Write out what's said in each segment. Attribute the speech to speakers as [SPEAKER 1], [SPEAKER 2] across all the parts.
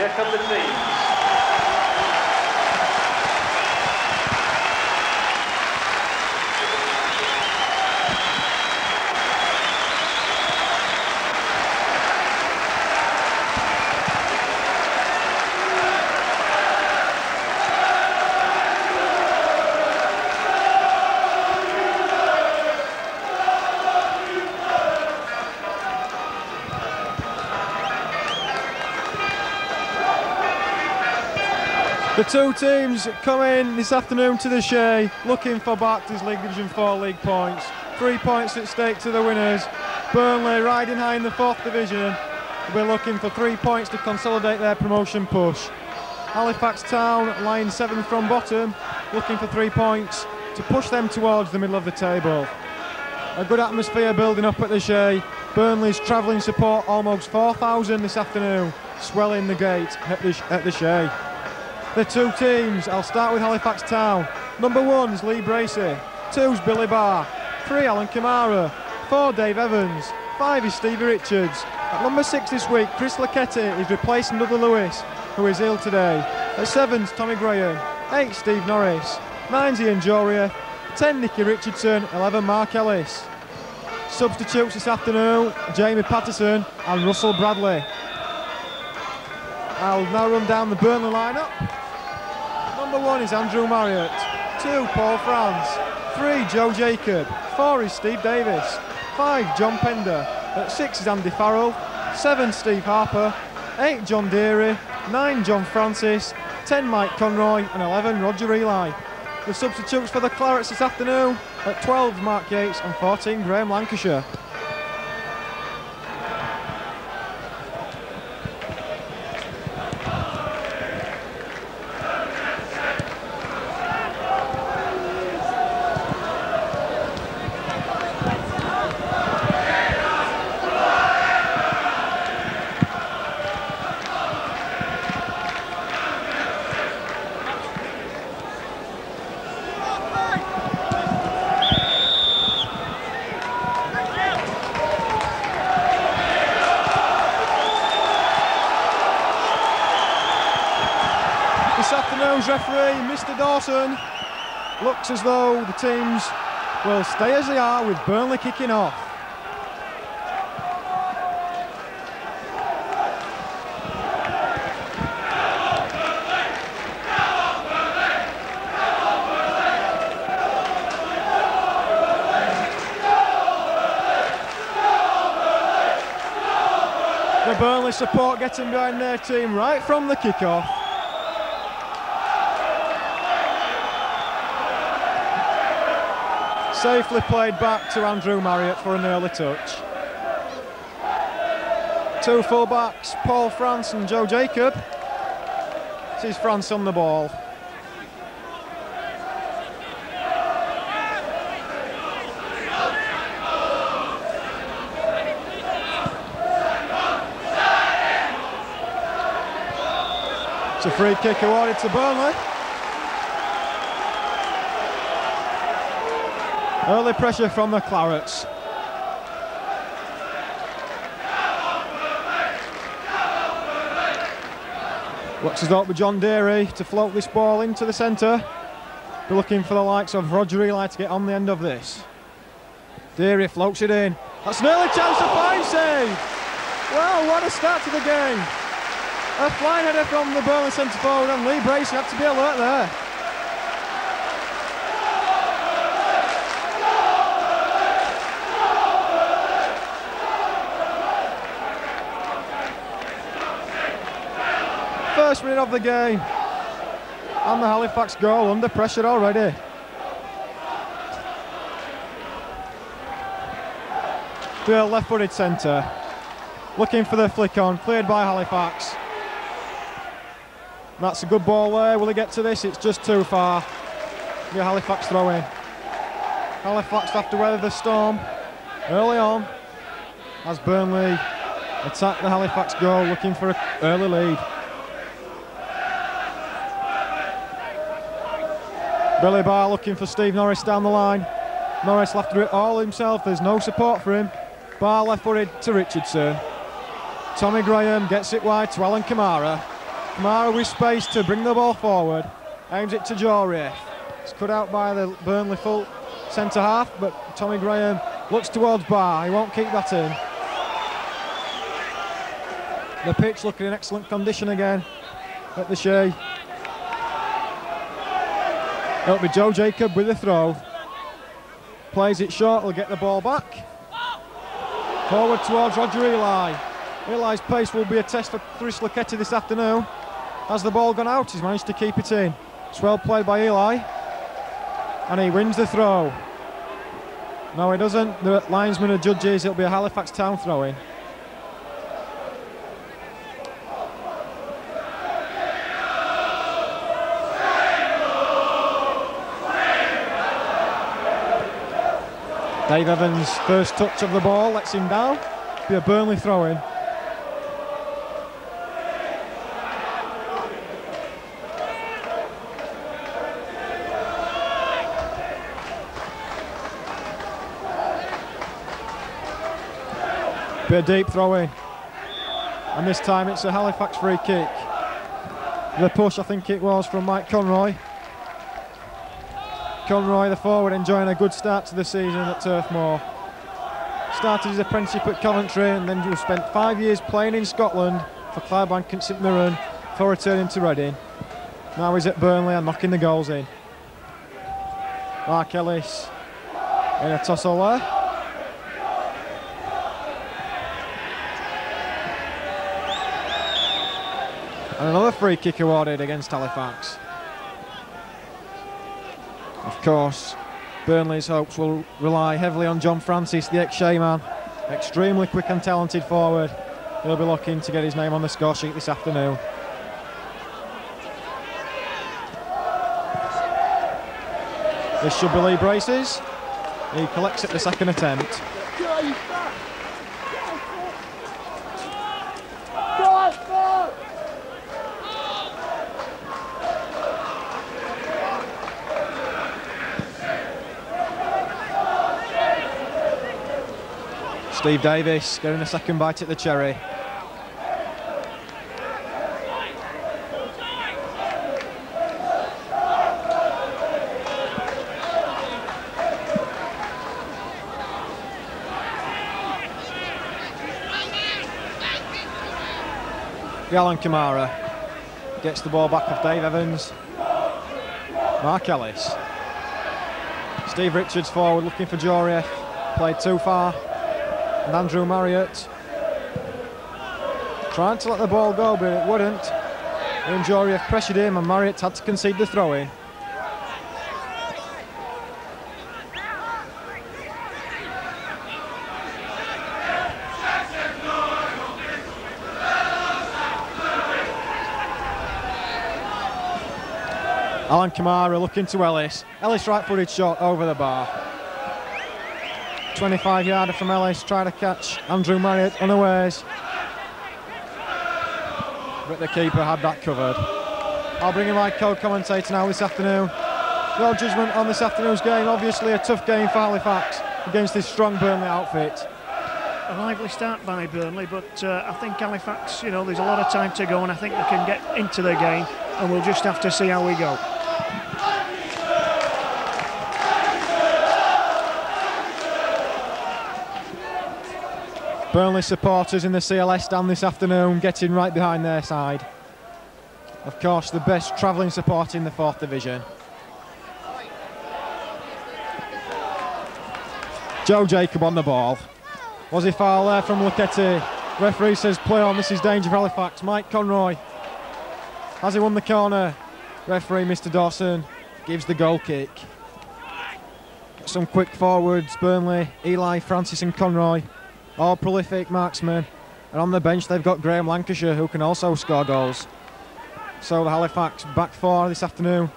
[SPEAKER 1] Here come the teams.
[SPEAKER 2] Two teams coming this afternoon to the Shay looking for Barclays League Division 4 league points. Three points at stake to the winners. Burnley riding high in the fourth division We're looking for three points to consolidate their promotion push. Halifax Town lying seventh from bottom looking for three points to push them towards the middle of the table. A good atmosphere building up at the Shay. Burnley's travelling support almost 4,000 this afternoon swelling the gate at the, at the Shay the two teams. I'll start with Halifax Town. Number one's Lee Bracey, two's Billy Barr, three Alan Kamara, four Dave Evans, five is Stevie Richards. At number six this week, Chris Lucketti is replacing Dudley Lewis, who is ill today. At seven's Tommy Graham, eight Steve Norris, nine's Ian Juryeff, ten Nicky Richardson, eleven Mark Ellis. Substitutes this afternoon, Jamie Patterson and Russell Bradley. I'll now run down the Burnley lineup. Number one is Andrew Marriott. Two, Paul France. Three, Joe Jakub. Four is Steve Davis. Five, John Pender. At six is Andy Farrell. Seven, Steve Harper. Eight, John Deary. Nine, John Francis. Ten, Mike Conroy. And 11, Roger Eli. The substitutes for the Clarets this afternoon. At 12, Mark Yates. And 14, Graham Lancashire. referee, Mr Dawson, looks as though the teams will stay as they are with Burnley kicking off. The Burnley support getting behind their team right from the kick-off. Safely played back to Andrew Marriott for an early touch. Two full-backs, Paul France and Joe Jakub. This is France on the ball. It's a free kick awarded to Burnley. Early pressure from the Clarets. Watches out with John Deary to float this ball into the centre. We're looking for the likes of Roger Eli to get on the end of this. Deary floats it in. That's an early chance to find save. Well, what a start to the game. A flying header from the Burnley centre forward and Lee Bracey had to be alert there. First minute of the game. And the Halifax goal under pressure already. The left-footed centre. Looking for the flick on, cleared by Halifax. That's a good ball there. Will he get to this? It's just too far. The Halifax throw in. Halifax have to weather the storm early on as Burnley attack the Halifax goal looking for an early lead. Billy Barr looking for Steve Norris down the line. Norris left to it all himself. There's no support for him. Barr left footed to Richardson. Tommy Graham gets it wide to Alan Kamara. Kamara with space to bring the ball forward. Aims it to Juryeff. It's cut out by the Burnley full centre half, but Tommy Graham looks towards Barr. He won't keep that in. The pitch looking in excellent condition again at the Shay. It'll be Joe Jakub with the throw. Plays it short, will get the ball back. Forward towards Roger Eli. Eli's pace will be a test for Chris Lucketti this afternoon. Has the ball gone out? He's managed to keep it in. It's well played by Eli. And he wins the throw. No, he doesn't. The linesman and judges, it'll be a Halifax Town throw in. Dave Evans' first touch of the ball lets him down. Be a Burnley throw in. Be a deep throw in. And this time it's a Halifax free kick. The push, I think it was, from Mike Conroy. Conroy, the forward, enjoying a good start to the season at Turf Moor. Started his apprenticeship at Coventry and then spent five years playing in Scotland for Clydebank and St Mirren before returning to Reading. Now he's at Burnley and knocking the goals in. Mark Ellis in a tussle there. And another free kick awarded against Halifax. Course, Burnley's hopes will rely heavily on John Francis, the ex-Shay man. Extremely quick and talented forward. He'll be looking to get his name on the score sheet this afternoon. This should be Lee Bracey's. He collects it the second attempt. Steve Davis getting a second bite at the cherry. Alan Kamara gets the ball back off Dave Evans. Mark Ellis. Steve Richards forward looking for Juryeff. Played too far and Andrew Marriott trying to let the ball go but it wouldn't and Juryeff pressured him and Marriott had to concede the throw in Alan Kamara looking to Ellis. Ellis right footed shot over the bar. 25 yarder from Ellis, try to catch Andrew Marriott unawares. But the keeper had that covered. I'll bring in my co-commentator now this afternoon. Your judgment on this afternoon's game, obviously a tough game for Halifax against this strong Burnley outfit.
[SPEAKER 1] A lively start by Burnley, but uh, I think Halifax, you know, there's a lot of time to go and I think they can get into the game and we'll just have to see how we go.
[SPEAKER 2] Burnley supporters in the CLS stand this afternoon getting right behind their side. Of course, the best travelling support in the fourth division. Joe Jakub on the ball. Was he foul there from Lucketti? Referee says play on, this is danger for Halifax. Mike Conroy. Has he won the corner? Referee Mr Dawson gives the goal kick. Some quick forwards, Burnley, Eli, Francis and Conroy all prolific marksmen. And on the bench, they've got Graham Lancashire, who can also score goals. So the Halifax back four this afternoon,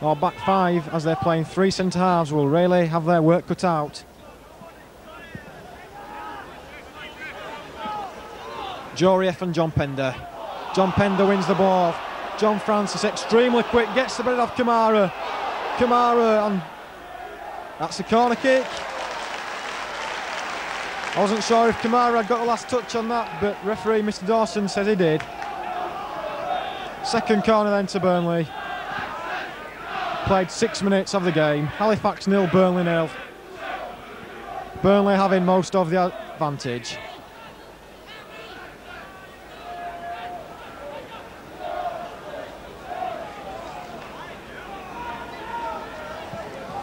[SPEAKER 2] or back five, as they're playing three centre halves, will really have their work cut out. Juryeff and John Pender. John Pender wins the ball. John Francis extremely quick, gets the bit off Kamara. Kamara, and that's a corner kick. I wasn't sure if Kamara had got the last touch on that, but referee Mr Dawson says he did. Second corner then to Burnley. Played six minutes of the game. Halifax nil, Burnley nil. Burnley having most of the advantage.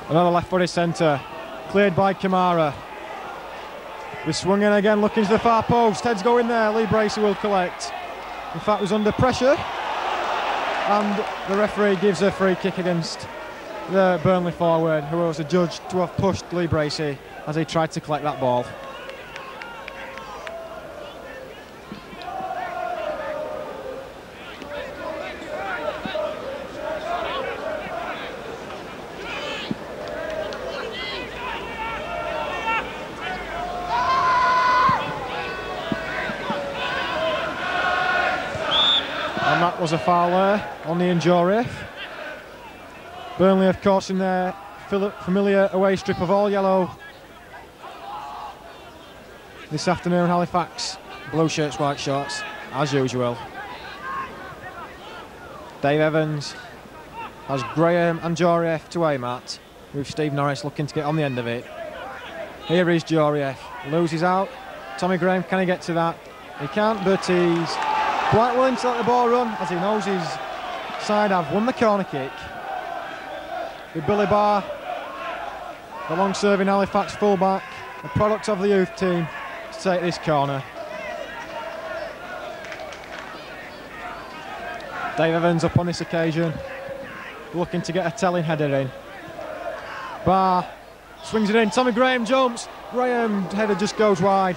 [SPEAKER 2] Another left footed centre, cleared by Kamara. The swung in again, looking to the far post. Heads go in there. Lee Bracey will collect. In fact, was under pressure, and the referee gives a free kick against the Burnley forward, who was adjudged to have pushed Lee Bracey as he tried to collect that ball. Was a foul there on the injury. Burnley, of course, in their familiar away strip of all yellow. This afternoon, Halifax, blue shirts, white shorts, as usual. Dave Evans has Graham and Juryeff to aim at, with Steve Norris looking to get on the end of it. Here is Juryeff, loses out. Tommy Graham, can he get to that? He can't, but he's quite willing to let the ball run as he knows his side have won the corner kick. With Billy Barr, the long serving Halifax fullback, a product of the youth team, to take this corner. Dave Evans up on this occasion, looking to get a telling header in. Barr swings it in, Tommy Graham jumps, Graham header just goes wide.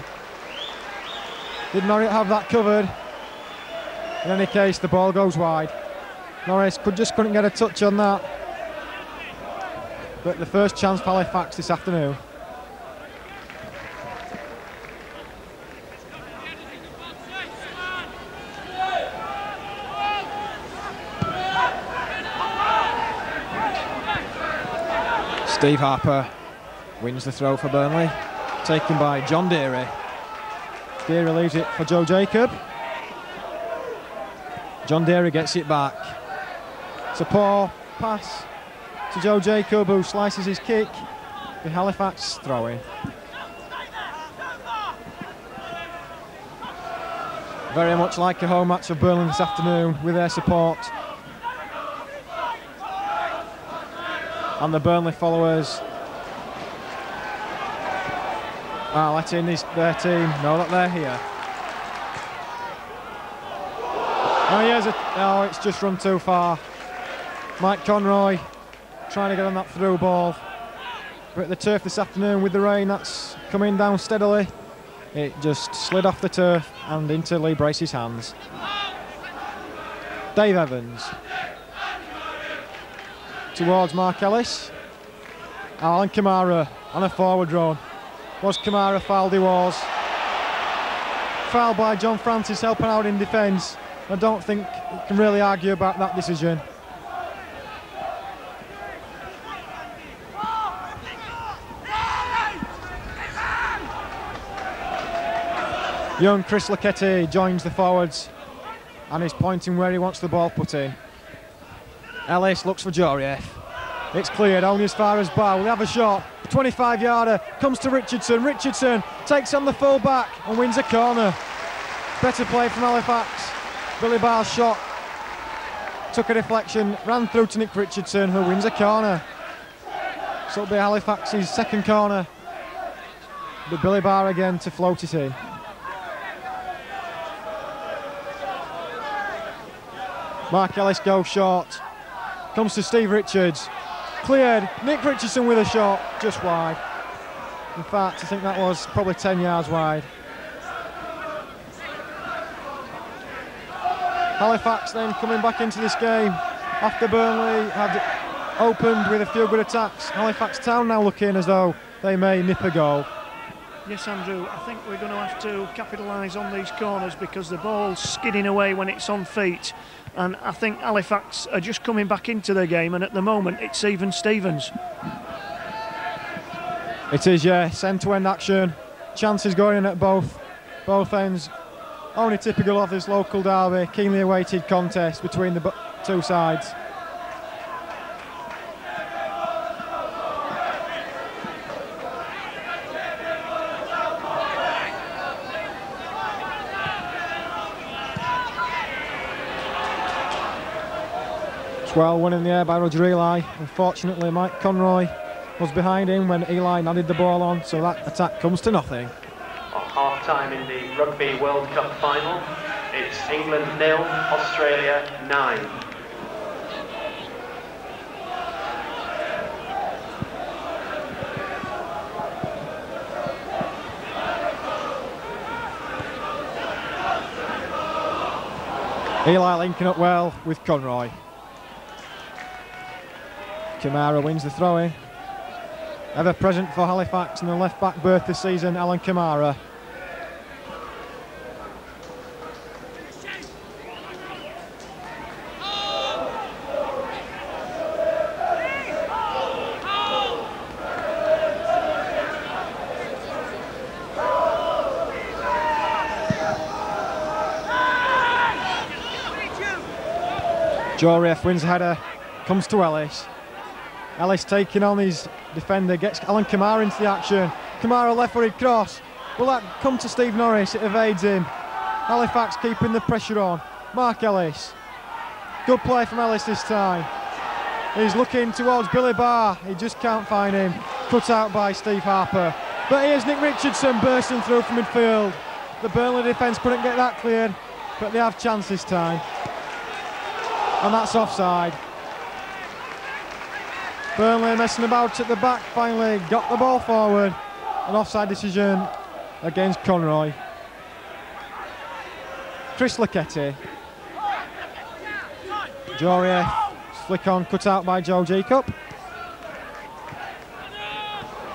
[SPEAKER 2] Did Norris have that covered? In any case, the ball goes wide. Norris could just couldn't get a touch on that. But the first chance for Halifax this afternoon. Steve Harper wins the throw for Burnley, taken by John Deary. Deary leaves it for Joe Jakub. John Deary gets it back. It's a poor pass to Joe Jakub who slices his kick. The Halifax throwing. Very much like a home match of Burnley this afternoon with their support. And the Burnley followers are letting this, their team know that they're here. Oh, here's a, oh, it's just run too far. Mike Conroy trying to get on that through ball. But the turf this afternoon with the rain that's coming down steadily, it just slid off the turf and into Lee Bracey's hands. Dave Evans towards Mark Ellis. Alan Kamara on a forward run. Was Kamara fouled? He was. Fouled by John Francis helping out in defence. I don't think you can really argue about that decision. Young Chris Lucketti joins the forwards and is pointing where he wants the ball put in. Ellis looks for Juryeff. It's cleared only as far as Bow. We have a shot. 25 yarder comes to Richardson. Richardson takes on the full back and wins a corner. Better play from Halifax. Billy Barr's shot took a deflection, ran through to Nick Richardson, who wins a corner. So it'll be Halifax's second corner. The Billy Barr again to float it in. Mark Ellis goes short. Comes to Steve Richards. Cleared. Nick Richardson with a shot, just wide. In fact, I think that was probably 10 yards wide. Halifax then coming back into this game after Burnley had opened with a few good attacks. Halifax Town now looking as though they may nip a goal.
[SPEAKER 1] Yes, Andrew, I think we're going to have to capitalise on these corners because the ball's skidding away when it's on feet. And I think Halifax are just coming back into the game, and at the moment it's even Stevens.
[SPEAKER 2] It is, yes, end to end action. Chances going in at both both ends Only typical of this local derby, keenly awaited contest between the two sides. Well, one in the air by Roger Eli. Unfortunately, Mike Conroy was behind him when Eli nodded the ball on, so that attack comes to nothing.
[SPEAKER 3] Half time in the Rugby World Cup final, it's England nil, Australia nine.
[SPEAKER 2] Eli linking up well with Conroy. Kamara wins the throw in. Ever present for Halifax in the left back berth this season, Alan Kamara. Juryeff wins header, comes to Ellis. Ellis taking on his defender, gets Alan Kamara into the action. Kamara left footed cross. Will that come to Steve Norris? It evades him. Halifax keeping the pressure on. Mark Ellis. Good play from Ellis this time. He's looking towards Billy Barr. He just can't find him. Cut out by Steve Harper. But here's Nick Richardson bursting through from midfield. The Burnley defence couldn't get that cleared, but they have chance this time. And that's offside. Burnley messing about at the back finally, got the ball forward. An offside decision against Conroy. Chris Lucketti. Juryeff, flick on, cut out by Joe Jakub.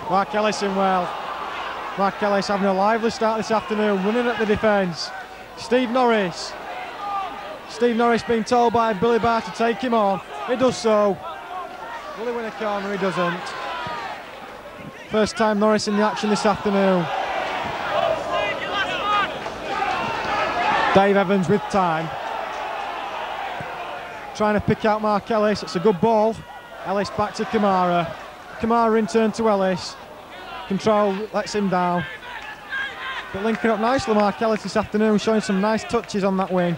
[SPEAKER 2] Mark Ellis in well. Mark Ellis having a lively start this afternoon, running at the defence. Steve Norris. Steve Norris being told by Billy Barr to take him on. He does so. Will he win a corner? He doesn't. First time Norris in the action this afternoon. Dave Evans with time. Trying to pick out Mark Ellis. It's a good ball. Ellis back to Kamara. Kamara in turn to Ellis. Control lets him down. But linking up nicely, Mark Ellis this afternoon, showing some nice touches on that wing.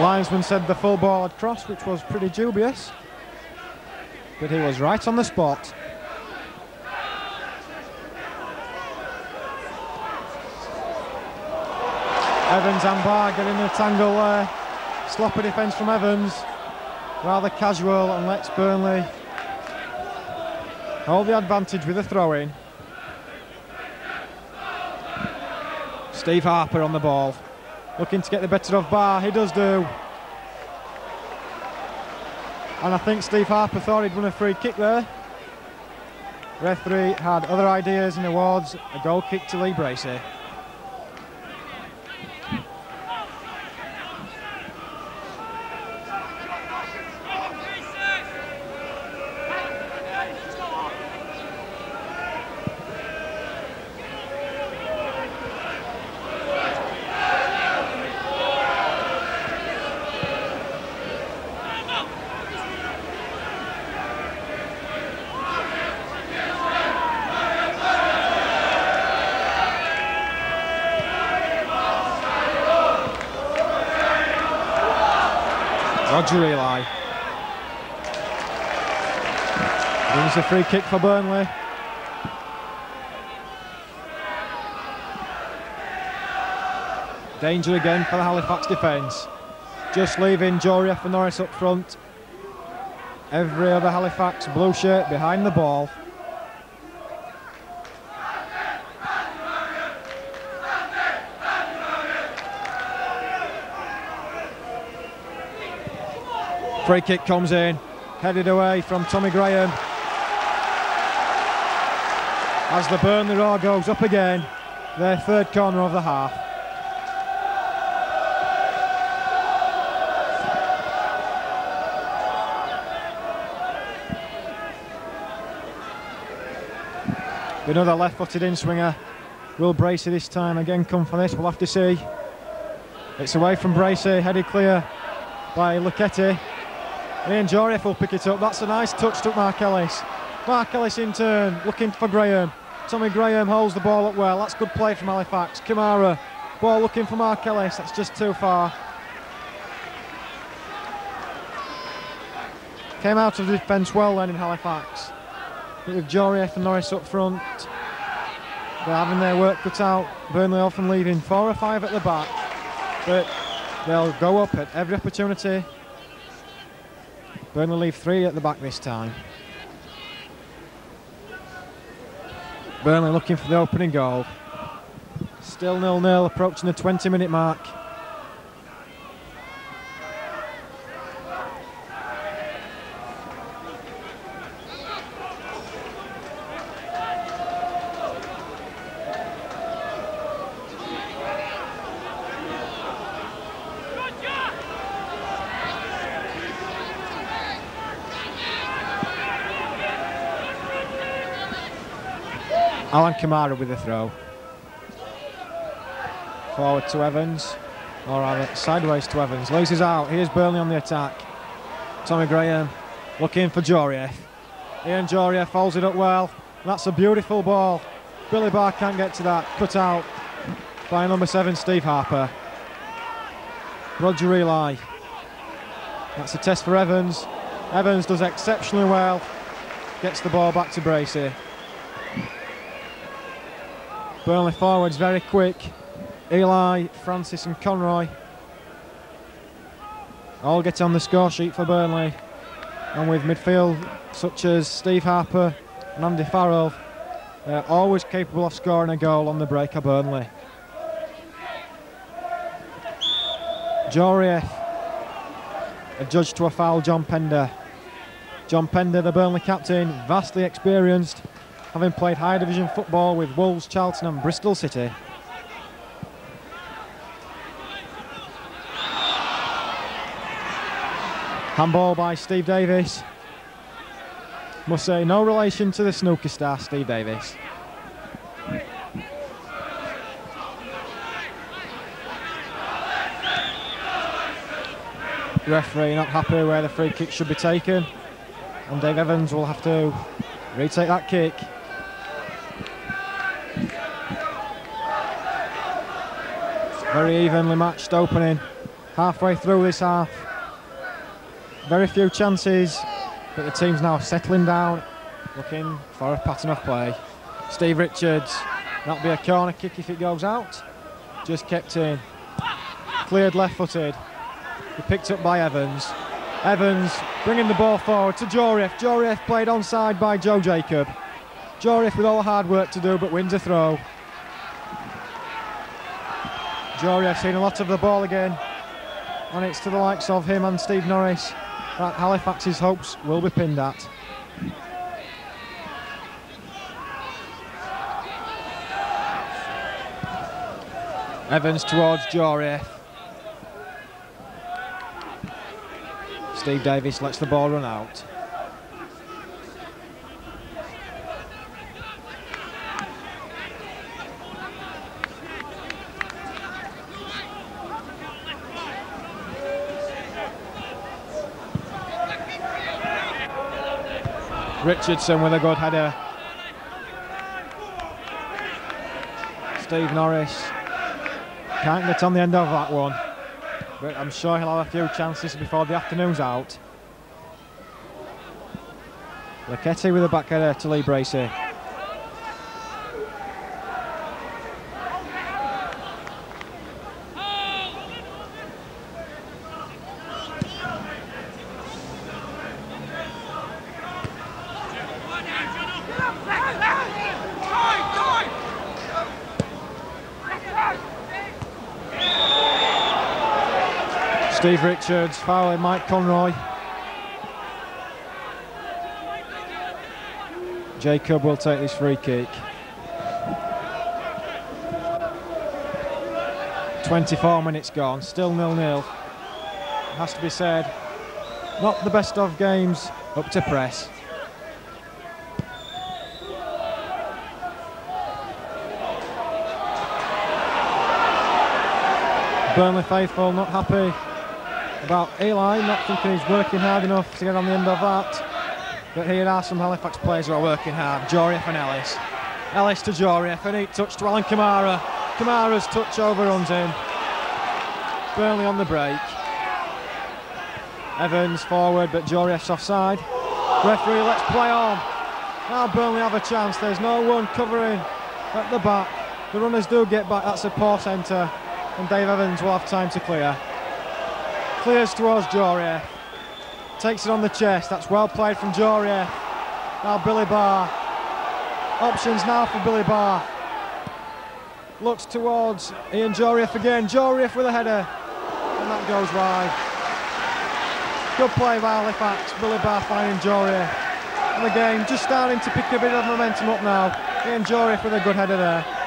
[SPEAKER 2] Linesman said the full ball had crossed, which was pretty dubious. But he was right on the spot. Evans and Barr getting a tangle there. Sloppy defence from Evans. Rather casual and lets Burnley hold the advantage with a throw in. Steve Harper on the ball. Looking to get the better of Barr. He does do. And I think Steve Harper thought he'd won a free kick there. Referee had other ideas and awards a goal kick to Lee Bracey. Eli. Brings a free kick for Burnley. Danger again for the Halifax defence. Just leaving Juryeff for Norris up front. Every other Halifax blue shirt behind the ball. Free kick comes in, headed away from Tommy Graham. As the Burnley roar goes up again, their third corner of the half. Another left-footed in-swinger. Will Bracey this time again come for this? We'll have to see. It's away from Bracey, headed clear by Lucketti. Ian Juryeff will pick it up. That's a nice touch to Mark Ellis. Mark Ellis in turn, looking for Graham. Tommy Graham holds the ball up well. That's good play from Halifax. Kamara, ball looking for Mark Ellis. That's just too far. Came out of the defence well then in Halifax. With Juryeff and Norris up front, they're having their work cut out. Burnley often leaving four or five at the back. But they'll go up at every opportunity. Burnley leave three at the back this time. Burnley looking for the opening goal. Still nil-nil, approaching the 20-minute mark. Alan Kamara with the throw. Forward to Evans, or rather sideways to Evans. Loses out. Here's Burnley on the attack. Tommy Graham looking for Juryeff. Ian Juryeff folds it up well. That's a beautiful ball. Billy Barr can't get to that. Cut out by number seven, Steve Harper. Roger Eli. That's a test for Evans. Evans does exceptionally well. Gets the ball back to Bracey. Burnley forwards very quick. Eli, Francis and Conroy all get on the score sheet for Burnley. And with midfield such as Steve Harper and Andy Farrell, they're always capable of scoring a goal on the break of Burnley. Juryeff adjudged to a foul John Pender. John Pender, the Burnley captain, vastly experienced, having played high division football with Wolves, Charlton and Bristol City. Handball by Steve Davis. Must say, no relation to the snooker star Steve Davis. Referee not happy where the free kick should be taken. And Dave Evans will have to retake that kick. Very evenly matched opening. Halfway through this half. Very few chances, but the team's now settling down, looking for a pattern of play. Steve Richards, that'll be a corner kick if it goes out. Just kept in. Cleared left footed. Be picked up by Evans. Evans bringing the ball forward to Juryeff. Juryeff played onside by Joe Jakub. Juryeff with all the hard work to do but wins a throw. Juryeff seen a lot of the ball again and it's to the likes of him and Steve Norris that Halifax's hopes will be pinned at. Evans towards Juryeff. Steve Davis lets the ball run out. Richardson with a good header. Steve Norris can't get on the end of that one. But I'm sure he'll have a few chances before the afternoon's out. Lucketti with a back header to Lee Bracey. Steve Richards fouling Mike Conroy. Jakub will take this free kick. 24 minutes gone, still nil-nil. Has to be said, not the best of games up to press. Burnley faithful not happy about Eli, not thinking he's working hard enough to get on the end of that. But here are some Halifax players who are working hard. Juryeff and Ellis. Ellis to Juryeff, a neat touch to Alan Kamara. Kamara's touch overruns in. Burnley on the break. Evans forward, but Juryeff's offside. Referee, let's play on. Now Burnley have a chance. There's no one covering at the back. The runners do get back. That's a poor centre, and Dave Evans will have time to clear. Clears towards Juryeff. Takes it on the chest. That's well played from Juryeff. Now Billy Barr. Options now for Billy Barr. Looks towards Ian Juryeff again. Juryeff with a header. And that goes wide. Good play by Halifax. Billy Barr finding Juryeff. And the game just starting to pick a bit of momentum up now. Ian Juryeff with a good header there.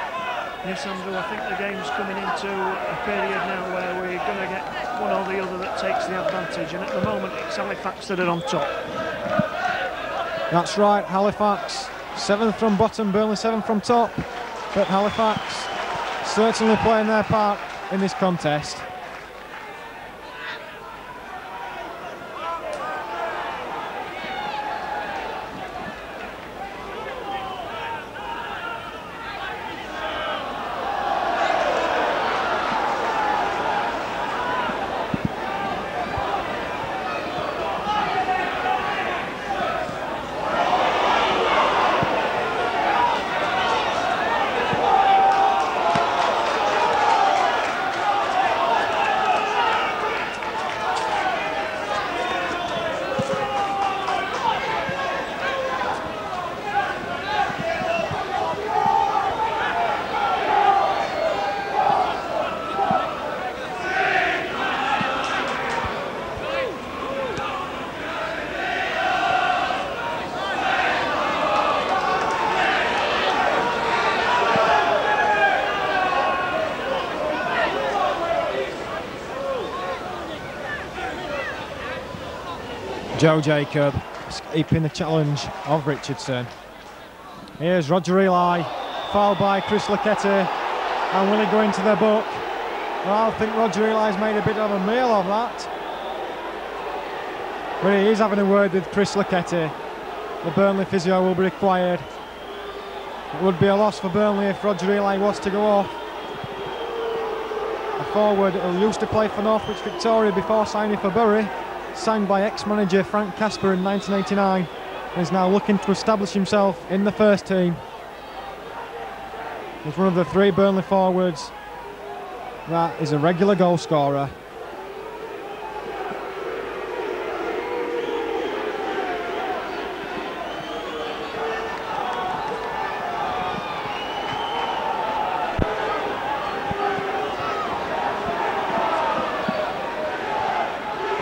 [SPEAKER 1] Yes, Andrew, I think the game's coming into a period now where we're going to get one or the other that takes the advantage, and at the moment it's Halifax that are on top.
[SPEAKER 2] That's right, Halifax. Seventh from bottom, Burnley seventh from top. But Halifax certainly playing their part in this contest. Joe Jakub escaping the challenge of Richardson. Here's Roger Eli, fouled by Chris Lucketti, and will he go into the book? Well, I think Roger Eli's made a bit of a meal of that. But he is having a word with Chris Lucketti. The Burnley physio will be required. It would be a loss for Burnley if Roger Eli was to go off. A forward who used to play for Northwich Victoria before signing for Bury, signed by ex-manager Frank Casper in 1989, and is now looking to establish himself in the first team. He's one of the three Burnley forwards that is a regular goal scorer.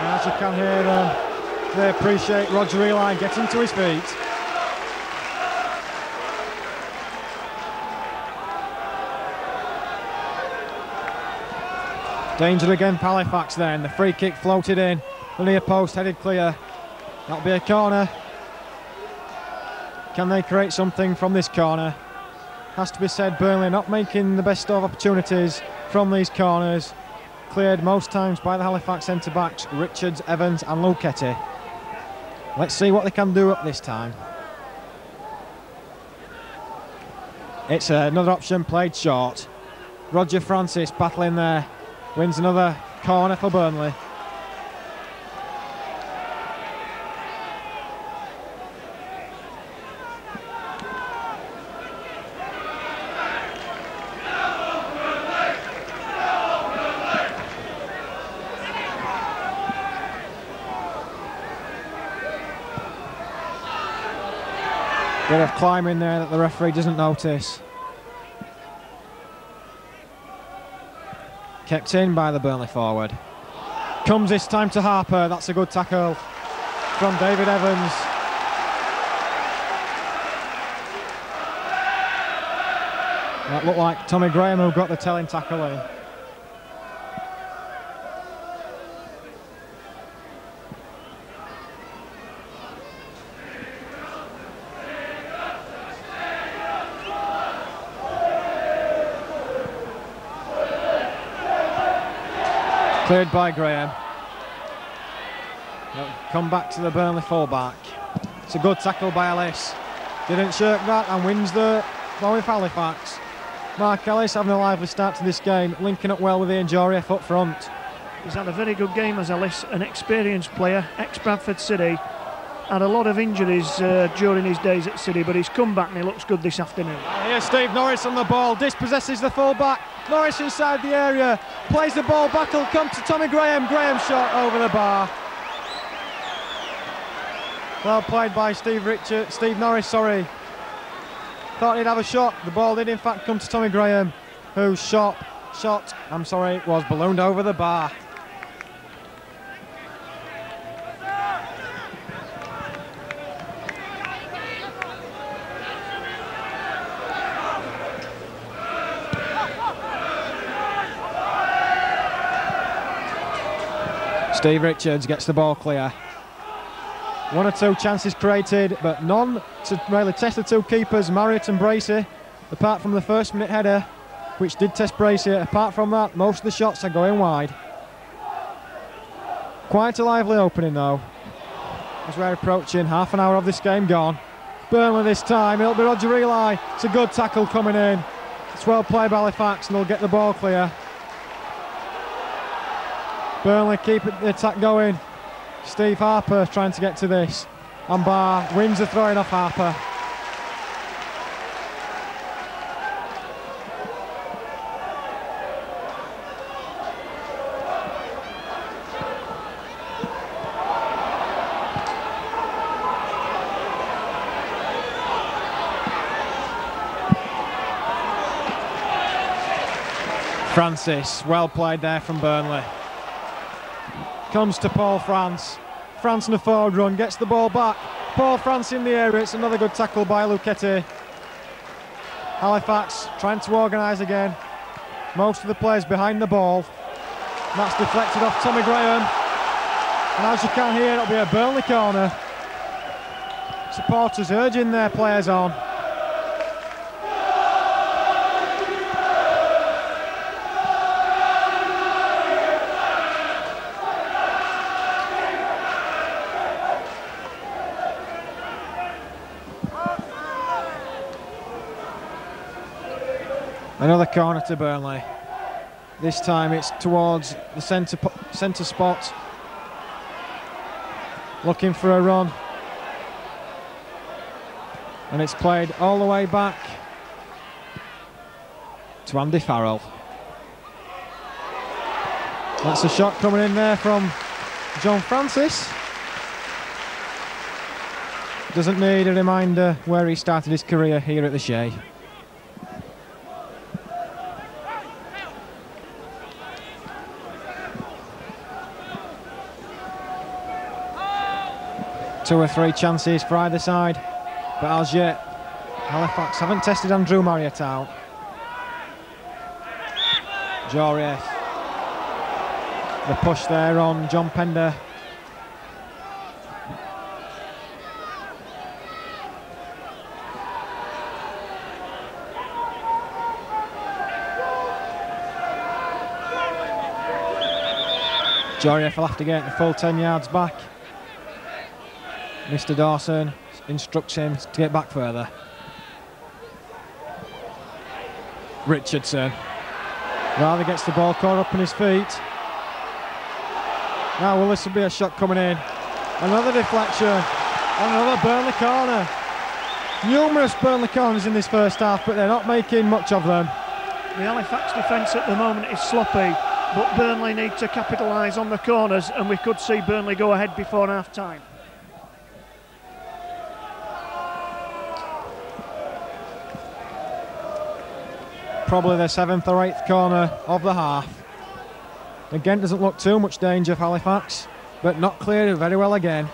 [SPEAKER 2] As you can hear them, they appreciate Roger Eli getting to his feet. Danger again, Halifax then. The free kick floated in. The near post headed clear. That'll be a corner. Can they create something from this corner? Has to be said, Burnley not making the best of opportunities from these corners. Cleared most times by the Halifax centre backs, Richards, Evans, and Lucketti. Let's see what they can do up this time. It's another option played short. Roger Francis battling there. Wins another corner for Burnley. Bit of climbing there that the referee doesn't notice. Kept in by the Burnley forward. Comes this time to Harper. That's a good tackle from David Evans. That looked like Tommy Graham who got the telling tackle in. Cleared by Graham. come back to the Burnley fullback. It's a good tackle by Ellis. Didn't shirk that and wins the ball with Halifax. Mark Ellis having a lively start to this game, linking up well with Ian Juryeff up front.
[SPEAKER 1] He's had a very good game as Ellis, an experienced player, ex-Bradford City. Had a lot of injuries uh, during his days at City, but he's come back and he looks good this afternoon.
[SPEAKER 2] Here's Steve Norris on the ball, dispossesses the full-back. Norris inside the area, plays the ball back, will come to Tommy Graham. Graham shot over the bar. Well played by Steve Richard, Steve Norris, sorry. Thought he'd have a shot. The ball did in fact come to Tommy Graham, whose shot, shot, I'm sorry, was ballooned over the bar. Steve Richards gets the ball clear. One or two chances created, but none to really test the two keepers, Marriott and Bracey, apart from the first minute header, which did test Bracey. Apart from that, most of the shots are going wide. Quite a lively opening though, as we're approaching half an hour of this game gone. Burnley this time, it'll be Roger Eli. It's a good tackle coming in. It's well played by Halifax and they'll get the ball clear. Burnley keep the attack going. Steve Harper trying to get to this. And Barr wins the throwing off Harper. Francis, well played there from Burnley comes to Paul France. France in a forward run, gets the ball back. Paul France in the area, it's another good tackle by Lucketti. Halifax trying to organise again. Most of the players behind the ball. That's deflected off Tommy Graham. And as you can hear, it'll be a Burnley corner. Supporters urging their players on. Another corner to Burnley. This time it's towards the centre centre spot. Looking for a run. And it's played all the way back to Andy Farrell. That's a shot coming in there from John Francis. Doesn't need a reminder where he started his career here at the Shay. Two or three chances for either side. But as yet, Halifax haven't tested Andrew Marriott out. Juryeff. The push there on John Pender. Juryeff will have to get the full 10 yards back. Mr Dawson instructs him to get back further. Richardson. Rather gets the ball caught up on his feet. Now will this be a shot coming in? Another deflection. Another Burnley corner. Numerous Burnley corners in this first half, but they're not making much of them.
[SPEAKER 1] The Halifax defence at the moment is sloppy, but Burnley need to capitalise on the corners, and we could see Burnley go ahead before half time.
[SPEAKER 2] Probably the seventh or eighth corner of the half. Again, doesn't look too much danger for Halifax, but not cleared very well again.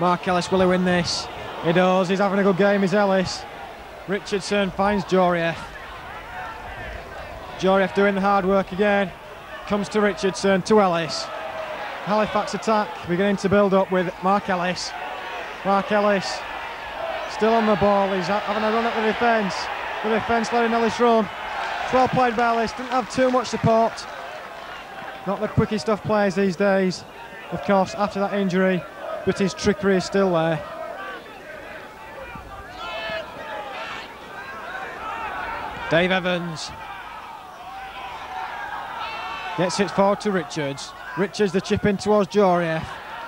[SPEAKER 2] Mark Ellis, will he win this? He does, he's having a good game, is Ellis. Richardson finds Juryeff. Juryeff doing the hard work again. Comes to Richardson, to Ellis. Halifax attack beginning to build up with Mark Ellis. Mark Ellis still on the ball, he's having a run at the defence. The defence letting Ellis run. Well played by Ellis, didn't have too much support. Not the quickest of players these days, of course, after that injury, but his trickery is still there. Dave Evans gets it forward to Richards. Richards the chip in towards Juryeff.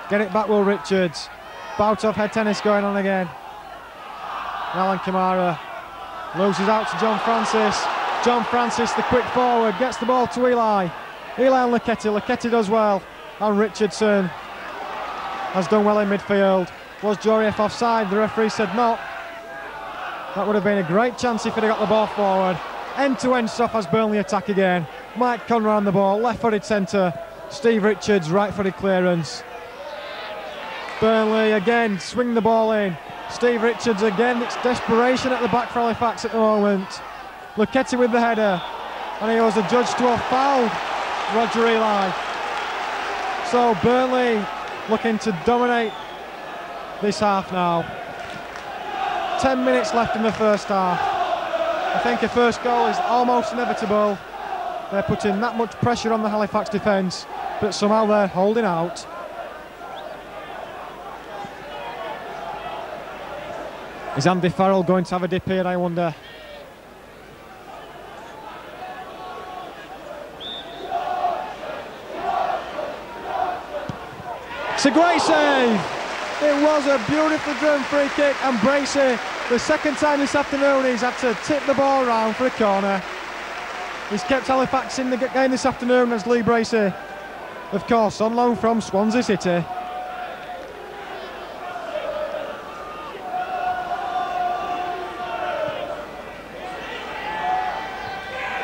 [SPEAKER 2] Get it back Will Richards. Bout of head tennis going on again. Alan Kamara loses out to John Francis. John Francis, the quick forward, gets the ball to Eli. Eli and Lucketti. Lucketti does well. And Richardson has done well in midfield. Was Juryeff offside? The referee said not. That would have been a great chance if he'd have got the ball forward. End to end stuff as Burnley attack again. Mike Conroy on the ball, left footed centre. Steve Richards, right footed clearance. Burnley again, swing the ball in. Steve Richards again, it's desperation at the back for Halifax at the moment. Lucketti with the header, and he was adjudged to have fouled Roger Eli. So Burnley looking to dominate this half now. 10 minutes left in the first half. I think a first goal is almost inevitable. They're putting that much pressure on the Halifax defence, but somehow they're holding out. Is Andy Farrell going to have a dip here, I wonder? It's a great save! It was a beautifully driven free kick and Bracey, the second time this afternoon he's had to tip the ball around for a corner. He's kept Halifax in the game this afternoon as Lee Bracey, of course, on loan from Swansea City.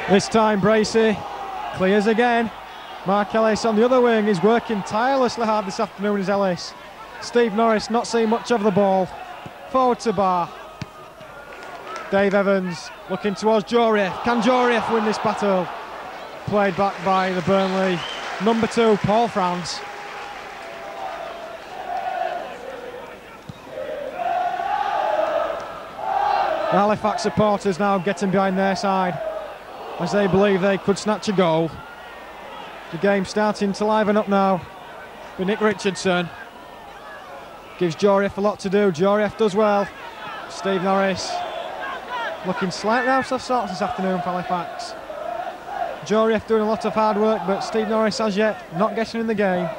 [SPEAKER 2] This time Bracey clears again. Mark Ellis on the other wing is working tirelessly hard this afternoon as Ellis. Steve Norris not seeing much of the ball. Forward to Barr. Dave Evans looking towards Juryeff. Can Juryeff win this battle? Played back by the Burnley number two, Paul France. The Halifax supporters now getting behind their side as they believe they could snatch a goal. The game starting to liven up now. But Nick Richardson gives Juryeff a lot to do. Juryeff does well. Steve Norris looking slightly out of sorts this afternoon for Halifax. Juryeff doing a lot of hard work, but Steve Norris as yet not getting in the game.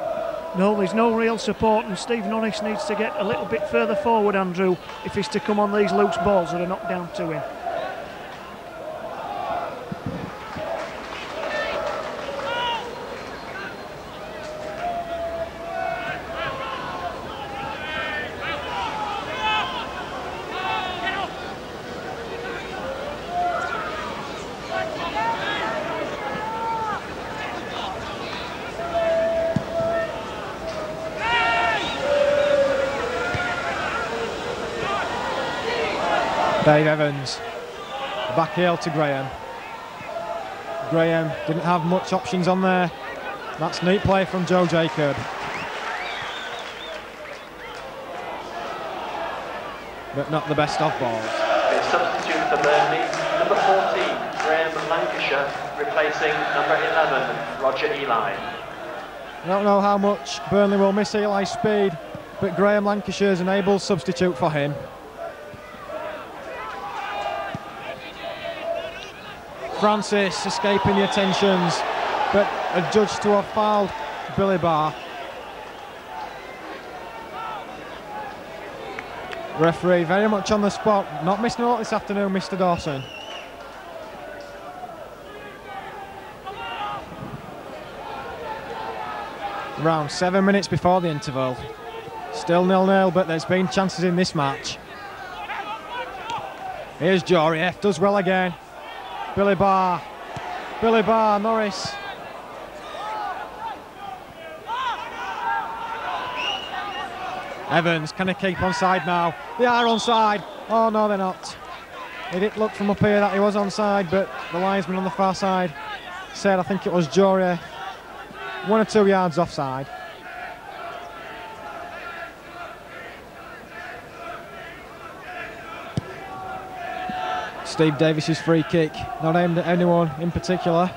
[SPEAKER 1] No, there's no real support, and Steve Norris needs to get a little bit further forward, Andrew, if he's to come on these loose balls that are knocked down to him.
[SPEAKER 2] Dave Evans. Back heel to Graham. Graham didn't have much options on there. That's neat play from Joe Jakub. But not the best of balls.
[SPEAKER 3] The substitute for Burnley, number 14, Graham Lancashire, replacing number 11, Roger Eli.
[SPEAKER 2] I don't know how much Burnley will miss Eli's speed, but Graham Lancashire is an able substitute for him. Francis escaping the attentions, but adjudged to have fouled Billy Barr. Referee very much on the spot, not missing a this afternoon, Mr. Dawson. Around seven minutes before the interval. Still nil-nil, but there's been chances in this match. Here's Juryeff, does well again. Billy Barr. Billy Barr, Norris. Evans, can they keep on side now? They are on side. Oh no, they're not. It did look from up here that he was on side, but the linesman on the far side said I think it was Jory one or two yards offside. Steve Davis's free kick, not aimed at anyone in particular.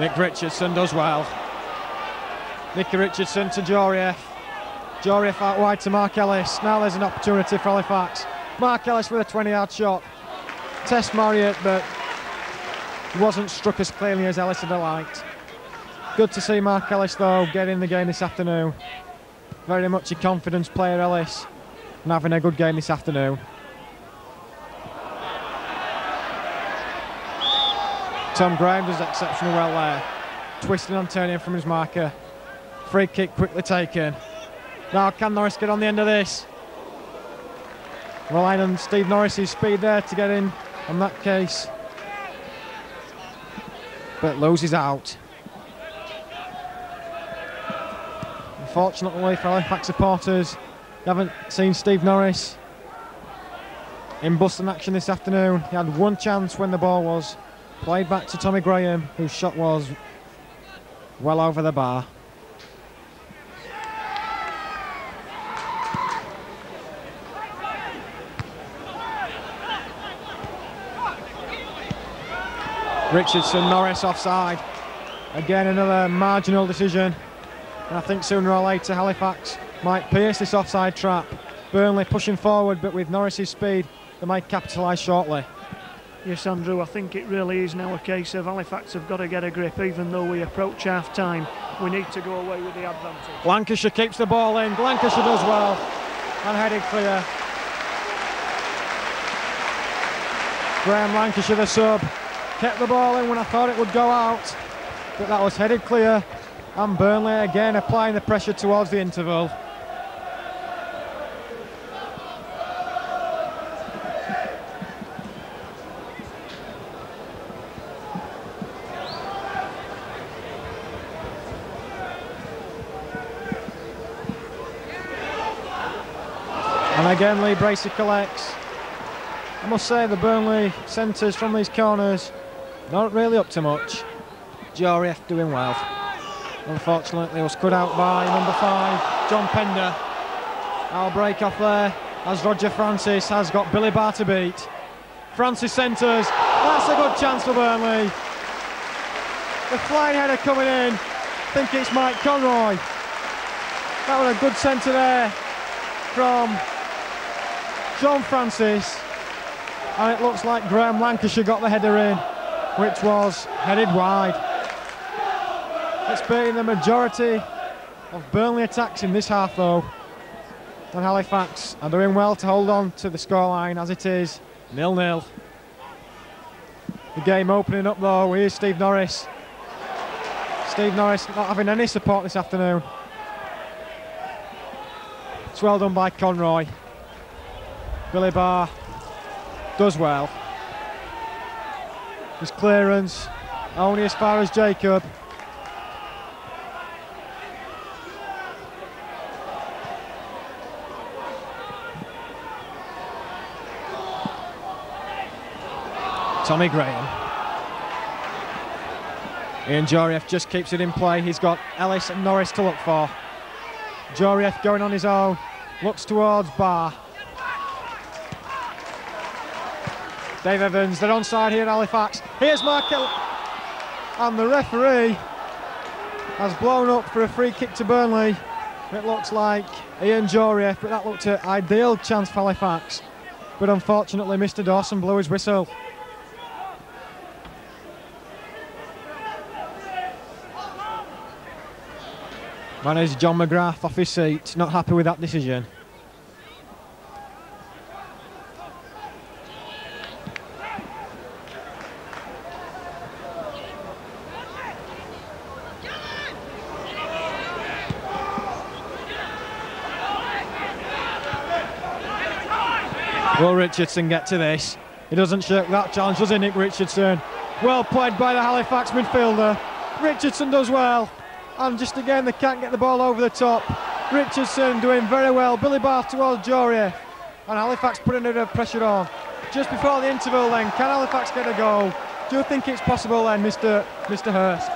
[SPEAKER 2] Nick Richardson does well. Nicky Richardson to Juryeff. Juryeff out wide to Mark Ellis. Now there's an opportunity for Halifax. Mark Ellis with a 20 yard shot. Test Marriott, but wasn't struck as cleanly as Ellis had liked. Good to see Mark Ellis though get in the game this afternoon. Very much a confidence player, Ellis, and having a good game this afternoon. Tom Graham does exceptionally well there. Twisting and turning from his marker. Free kick quickly taken. Now can Norris get on the end of this? Relying on Steve Norris's speed there to get in on that case. But loses out. Unfortunately for Halifax supporters, haven't seen Steve Norris in Boston action this afternoon. He had one chance when the ball was played back to Tommy Graham, whose shot was well over the bar. Richardson, Norris offside. Again, another marginal decision. And I think sooner or later Halifax might pierce this offside trap. Burnley pushing forward, but with Norris's speed, they might capitalise shortly.
[SPEAKER 1] Yes, Andrew, I think it really is now a case of Halifax have got to get a grip, even though we approach half time. We need to go away with the advantage.
[SPEAKER 2] Lancashire keeps the ball in. Lancashire does well. And headed clear. Graham Lancashire, the sub, kept the ball in when I thought it would go out. But that was headed clear. And Burnley again applying the pressure towards the interval. Again, Lee collects. I must say, the Burnley centres from these corners, not really up to much. Juryeff doing well. Unfortunately, it was cut out by number five, John Pender. I'll break off there as Roger Francis has got Billy Barr to beat. Francis centres. That's a good chance for Burnley. The flying header coming in. I think it's Mike Conroy. That was a good centre there from John Francis. And it looks like Graham Lancashire got the header in, which was headed wide. It's been the majority of Burnley attacks in this half though. And Halifax are doing well to hold on to the scoreline as it is nil-nil. The game opening up though, here's Steve Norris. Steve Norris not having any support this afternoon. It's well done by Conroy. Billy Barr does well. His clearance only as far as Jakub. Tommy Graham. Ian Juryeff just keeps it in play. He's got Ellis and Norris to look for. Juryeff going on his own, looks towards Barr. Dave Evans, they're onside here at Halifax. Here's Mark El- and the referee has blown up for a free kick to Burnley. It looks like Ian Juryeff, but that looked an ideal chance for Halifax. But unfortunately, Mr. Dawson blew his whistle. Manager John McGrath off his seat, not happy with that decision. Richardson get to this? He doesn't shirk that challenge, does he, Nick Richardson? Well played by the Halifax midfielder. Richardson does well. And just again, they can't get the ball over the top. Richardson doing very well. Billy Barr towards Juryeff. And Halifax putting a bit of pressure on. Just before the interval then, can Halifax get a goal? Do you think it's possible then, Mr. Mr. Hurst?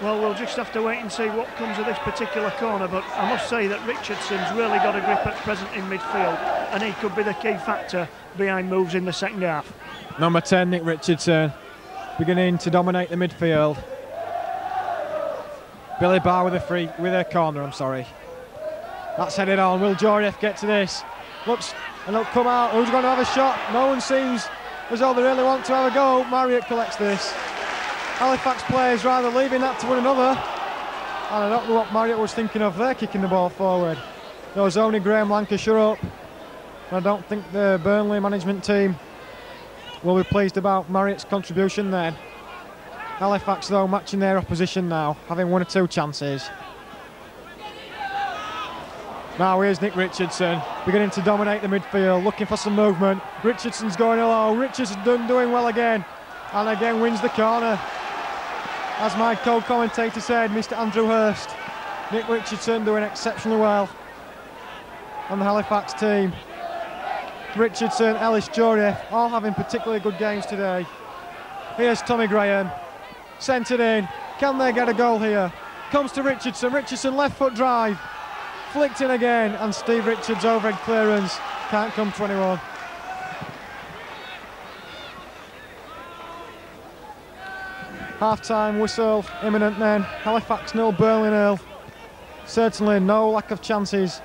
[SPEAKER 1] Well, we'll just have to wait and see what comes of this particular corner, but I must say that Richardson's really got a grip at present in midfield, and he could be the key factor behind moves in the second half.
[SPEAKER 2] Number 10, Nick Richardson, beginning to dominate the midfield. Billy Barr with a free with a corner. I'm sorry. That's headed on. Will Juryeff get to this? Looks and it'll come out. Who's going to have a shot? No one seems as though they really want to have a go. Marriott collects this. Halifax players rather leaving that to one another. And I don't know what Marriott was thinking of there, kicking the ball forward. There was only Graham Lancashire up. I don't think the Burnley management team will be pleased about Marriott's contribution then. Halifax, though, matching their opposition now, having one or two chances. Now here's Nick Richardson, beginning to dominate the midfield, looking for some movement. Richardson's going low. Richardson doing well again, and again wins the corner. As my co-commentator said, Mr. Andrew Hurst, Nick Richardson doing exceptionally well on the Halifax team. Richardson, Ellis Juryeff, all having particularly good games today. Here's Tommy Graham, centred in. Can they get a goal here? Comes to Richardson. Richardson left foot drive, flicked in again, and Steve Richards overhead clearance can't come 21. Half-time whistle imminent then. Halifax nil, Burnley nil. Certainly no lack of chances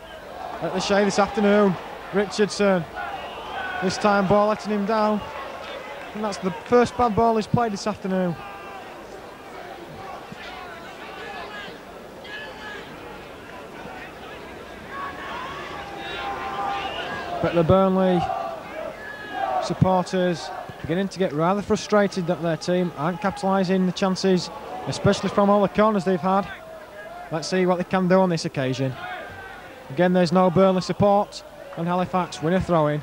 [SPEAKER 2] at the Shay this afternoon. Richardson, this time ball letting him down. And that's the first bad ball he's played this afternoon. But the Burnley supporters beginning to get rather frustrated that their team aren't capitalising the chances, especially from all the corners they've had. Let's see what they can do on this occasion. Again, there's no Burnley support, and Halifax win a throw in.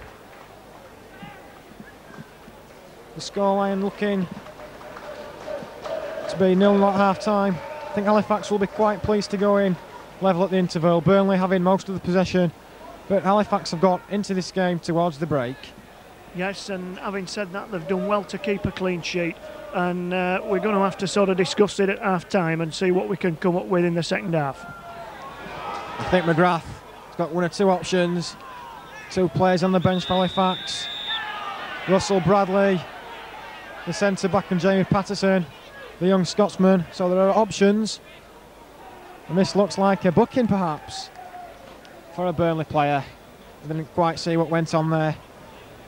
[SPEAKER 2] The scoreline looking to be nil at half time. I think Halifax will be quite pleased to go in level at the interval. Burnley having most of the possession, but Halifax have got into this game towards the break.
[SPEAKER 1] Yes, and having said that, they've done well to keep a clean sheet, and uh, we're going to have to sort of discuss it at half time and see what we can come up with in the second half.
[SPEAKER 2] I think McGrath has got one or two options. Two players on the bench for Halifax. Russell Bradley, the centre back, and Jamie Patterson, the young Scotsman. So there are options. And this looks like a booking perhaps for a Burnley player. I didn't quite see what went on there.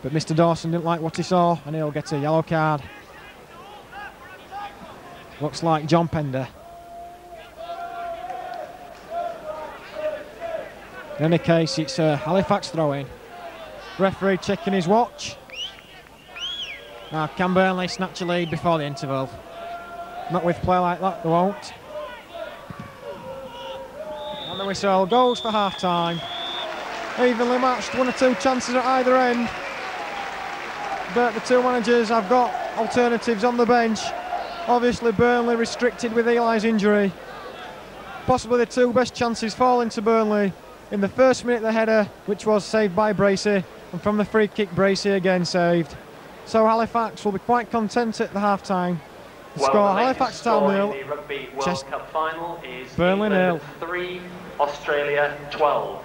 [SPEAKER 2] But Mr. Dawson didn't like what he saw and he'll get a yellow card. Looks like John Pender. In any case, it's a Halifax throw-in. Referee checking his watch. Now, can Burnley snatch a lead before the interval? Not with play like that, they won't. And the whistle goes for half-time. Evenly matched, one or two chances at either end but the two managers have got alternatives on the bench. Obviously, Burnley restricted with Eli's injury. Possibly the two best chances falling to Burnley. In the first minute, the header, which was saved by Bracey, and from the free kick, Bracey again saved. So Halifax will be quite content at the half time. The
[SPEAKER 3] well,
[SPEAKER 2] score
[SPEAKER 3] the
[SPEAKER 2] Halifax Town nil.
[SPEAKER 3] The Rugby World
[SPEAKER 2] Chest-
[SPEAKER 3] Cup final is
[SPEAKER 2] Burnley nil.
[SPEAKER 3] 3, Australia 12.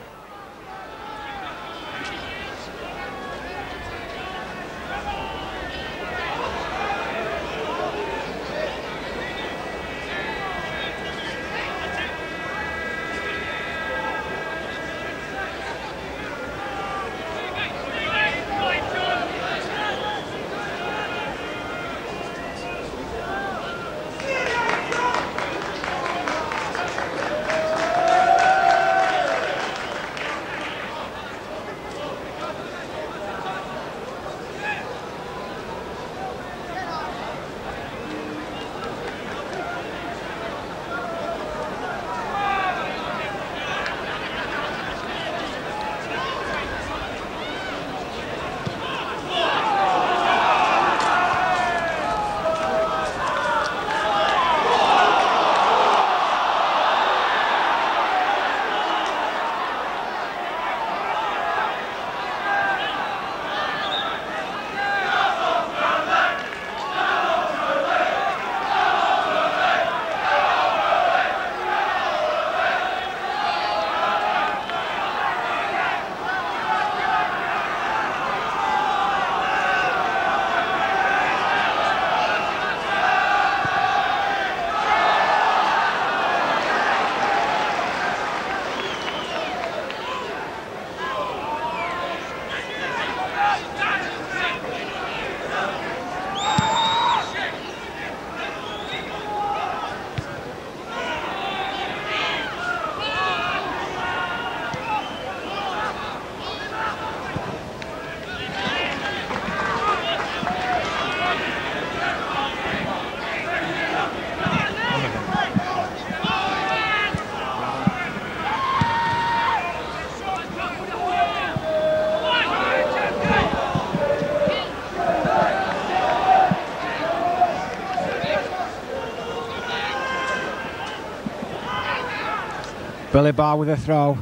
[SPEAKER 2] Billy Barr with a throw.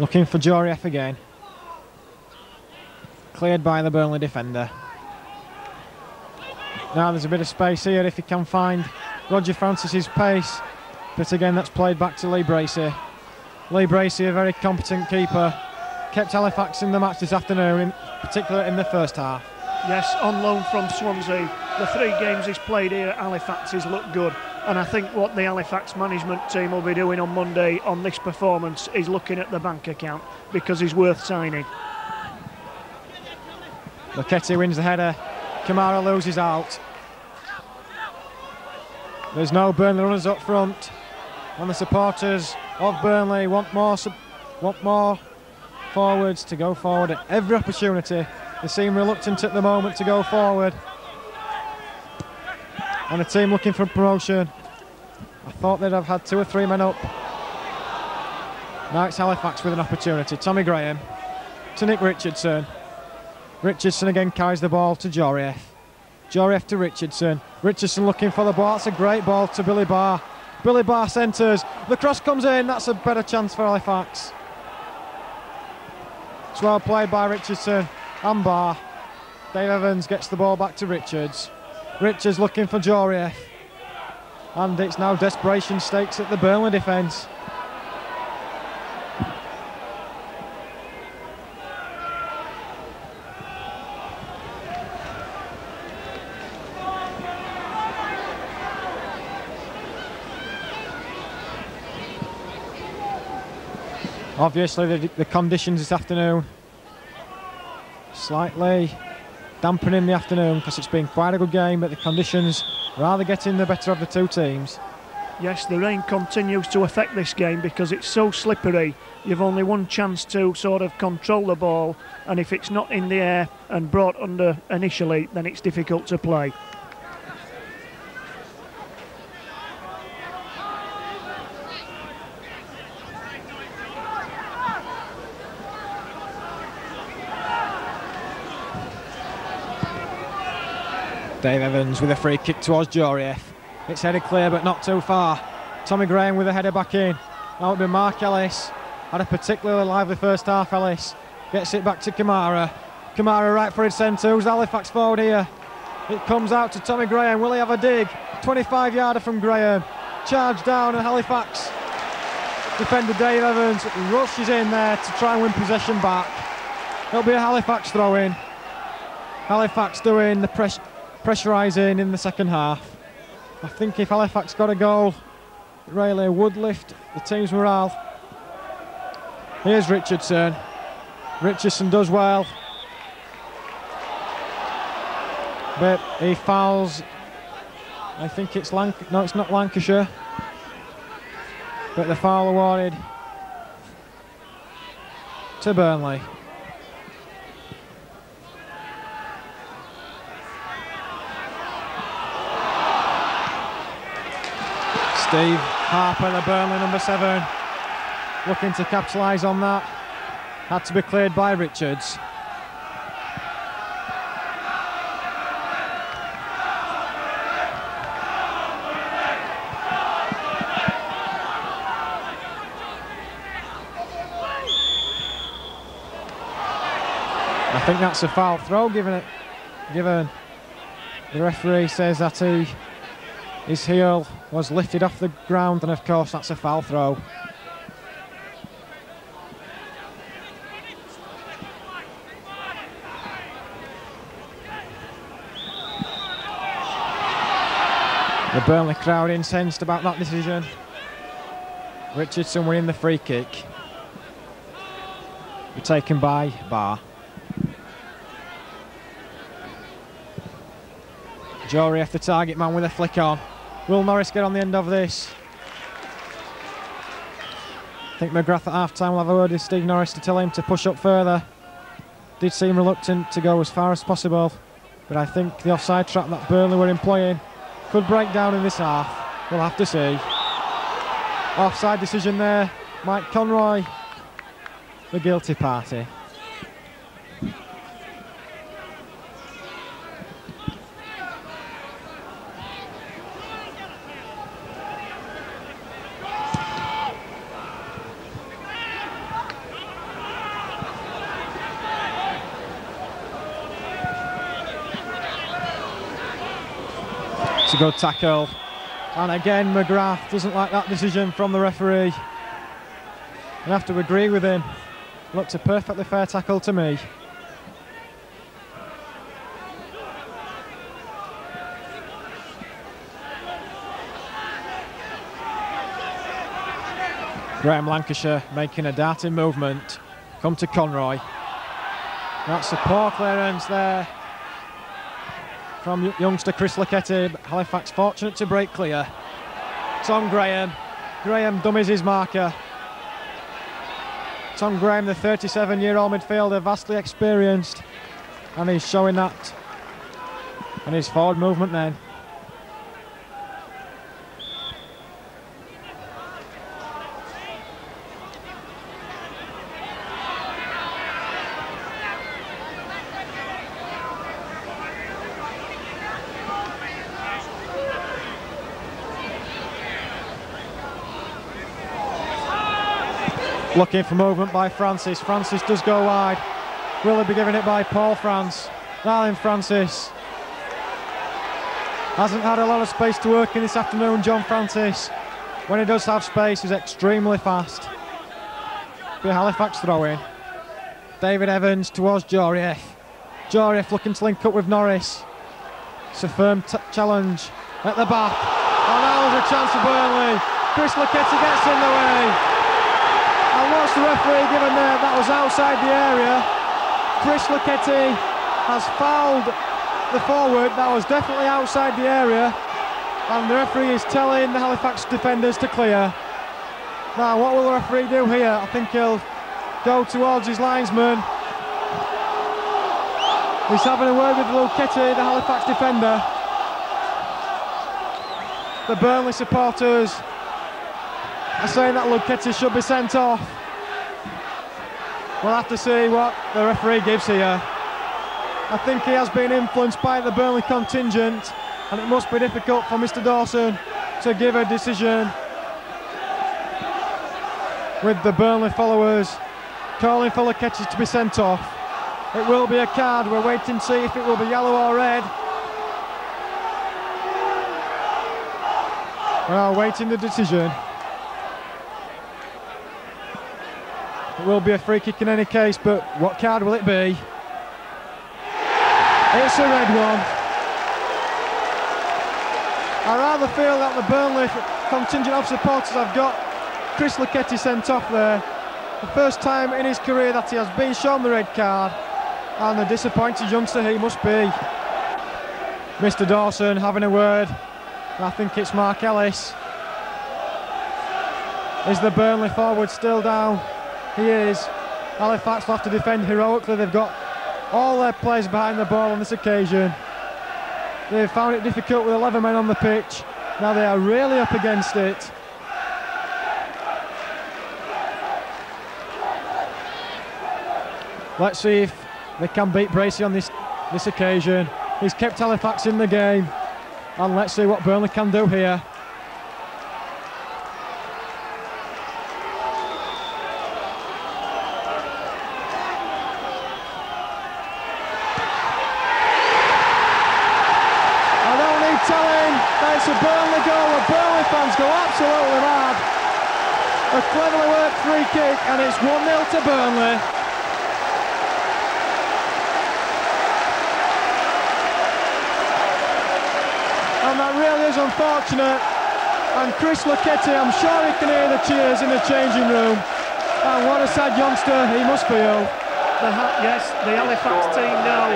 [SPEAKER 2] Looking for Juryeff again. Cleared by the Burnley defender. Now there's a bit of space here if he can find Roger Francis's pace. But again, that's played back to Lee Bracey. Lee Bracey, a very competent keeper, kept Halifax in the match this afternoon, in particular in the first half.
[SPEAKER 1] Yes, on loan from Swansea. The three games he's played here at Halifax has looked good. And I think what the Halifax management team will be doing on Monday on this performance is looking at the bank account because he's worth signing.
[SPEAKER 2] Lucketti wins the header. Kamara loses out. There's no Burnley runners up front. And the supporters of Burnley want more, want more forwards to go forward at every opportunity. They seem reluctant at the moment to go forward. And a team looking for promotion. I thought they'd have had two or three men up. Now it's Halifax with an opportunity. Tommy Graham to Nick Richardson. Richardson again carries the ball to Juryeff. Juryeff to Richardson. Richardson looking for the ball. That's a great ball to Billy Barr. Billy Barr centres. The cross comes in. That's a better chance for Halifax. It's well played by Richardson and Barr. Dave Evans gets the ball back to Richards. Richards looking for Juryeff. And it's now desperation stakes at the Burnley defence. Obviously the, the conditions this afternoon slightly dampening in the afternoon because it's been quite a good game but the conditions rather getting the better of the two teams.
[SPEAKER 1] Yes, the rain continues to affect this game because it's so slippery. You've only one chance to sort of control the ball, and if it's not in the air and brought under initially, then it's difficult to play.
[SPEAKER 2] Dave Evans with a free kick towards Juryeff. It's headed clear but not too far. Tommy Graham with a header back in. Now it'll be Mark Ellis. Had a particularly lively first half, Ellis. Gets it back to Kamara. Kamara right for his centre. Who's Halifax forward here? It comes out to Tommy Graham. Will he have a dig? 25 yarder from Graham. Charge down and Halifax. Defender Dave Evans rushes in there to try and win possession back. It'll be a Halifax throw in. Halifax doing the press pressurising in the second half. I think if Halifax got a goal, really would lift the team's morale. Here's Richardson. Richardson does well. But he fouls. I think it's Lanc no, it's not Lancashire. But the foul awarded to Burnley. Steve Harper, the Burnley number seven, looking to capitalise on that. Had to be cleared by Richards. I think that's a foul throw given it given the referee says that he his heel was lifted off the ground and of course that's a foul throw. The Burnley crowd incensed about that decision. Richardson winning the free kick. Taken by Barr. Juryeff the target man with a flick on. Will Norris get on the end of this? I think McGrath at half time will have a word with Steve Norris to tell him to push up further. Did seem reluctant to go as far as possible, but I think the offside trap that Burnley were employing could break down in this half. We'll have to see. Offside decision there. Mike Conroy, the guilty party. Good tackle. And again, McGrath doesn't like that decision from the referee. I have to agree with him. Looked a perfectly fair tackle to me. Graham Lancashire making a darting movement. Come to Conroy. That's a poor clearance there from youngster Chris Lucketti. Um, Halifax fortunate to break clear. Tom Graham. Graham dummies his marker. Tom Graham, the 37 year old midfielder, vastly experienced, and he's showing that in his forward movement then. Looking for movement by Francis. Francis does go wide. Will he be giving it by Paul France? Darling Francis. Hasn't had a lot of space to work in this afternoon, John Francis. When he does have space, he's extremely fast. Be Halifax throw in. David Evans towards Juryeff. Juryeff looking to link up with Norris. It's a firm challenge at the back. And now there's a chance for Burnley. Chris Lucketti gets in the way. And what's the referee given there? That was outside the area. Chris Lucketti has fouled the forward. That was definitely outside the area. And the referee is telling the Halifax defenders to clear. Now, what will the referee do here? I think he'll go towards his linesman. He's having a word with Lucketti, the Halifax defender. The Burnley supporters are saying that Lucketti should be sent off. We'll have to see what the referee gives here. I think he has been influenced by the Burnley contingent and it must be difficult for Mr Dawson to give a decision with the Burnley followers calling for Lucketti to be sent off. It will be a card, we're waiting to see if it will be yellow or red. We are waiting the decision. Will be a free kick in any case, but what card will it be? It's a red one. I rather feel that the Burnley contingent of supporters have got Chris Lucketti sent off there. The first time in his career that he has been shown the red card, and the disappointed youngster he must be. Mr Dawson having a word. I think it's Mark Ellis. Is the Burnley forward still down? He is. Halifax will have to defend heroically. They've got all their players behind the ball on this occasion. They've found it difficult with 11 men on the pitch. Now they are really up against it. Let's see if they can beat Bracey on this, this occasion. He's kept Halifax in the game. And let's see what Burnley can do here. absolutely mad. A cleverly worked free kick and it's 1-0 to Burnley. And that really is unfortunate. And Chris Lucketti, I'm sure he can hear the cheers in the changing room. And what a sad youngster he must feel. Oh.
[SPEAKER 1] The yes, the Halifax team now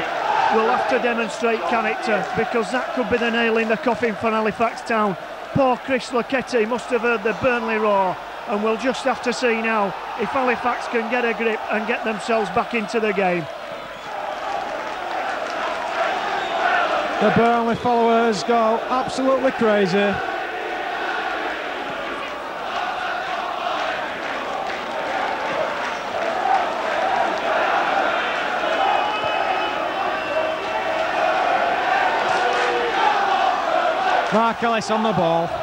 [SPEAKER 1] will have to demonstrate character because that could be the nail in the coffin for Halifax Town. Poor Chris Lucketti must have heard the Burnley roar and we'll just have to see now if Halifax can get a grip and get themselves back into the game.
[SPEAKER 2] The Burnley followers go absolutely crazy. Mark Ellis on the ball.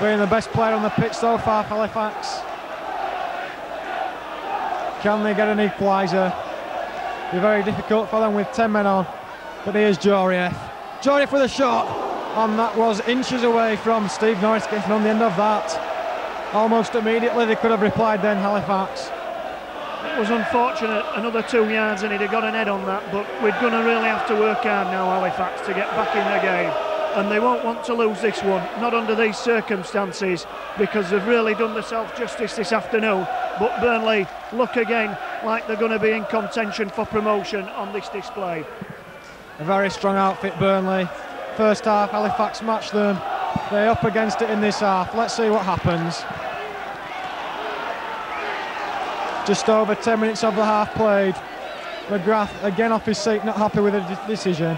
[SPEAKER 2] Being the best player on the pitch so far Halifax. Can they get an equaliser? Be very difficult for them with 10 men on. But here's Juryeff. Jordan with a shot, and that was inches away from Steve Norris getting on the end of that. Almost immediately they could have replied then, Halifax.
[SPEAKER 1] It was unfortunate, another two yards and he'd have got an head on that, but we're going to really have to work hard now, Halifax, to get back in the game. And they won't want to lose this one, not under these circumstances, because they've really done themselves justice this afternoon. But Burnley look again like they're going to be in contention for promotion on this display.
[SPEAKER 2] A very strong outfit, Burnley. First half, Halifax matched them. They're up against it in this half. Let's see what happens. Just over 10 minutes of the half played. McGrath again off his seat, not happy with the decision.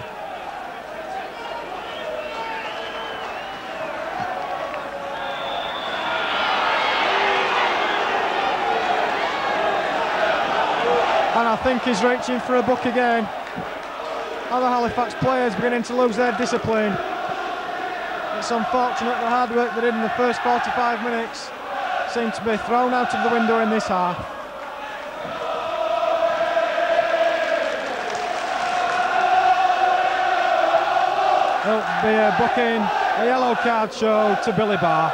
[SPEAKER 2] He's reaching for a book again. Other Halifax players beginning to lose their discipline. It's unfortunate the hard work they did in the first 45 minutes seemed to be thrown out of the window in this half. There'll be a booking, a yellow card show to Billy Barr.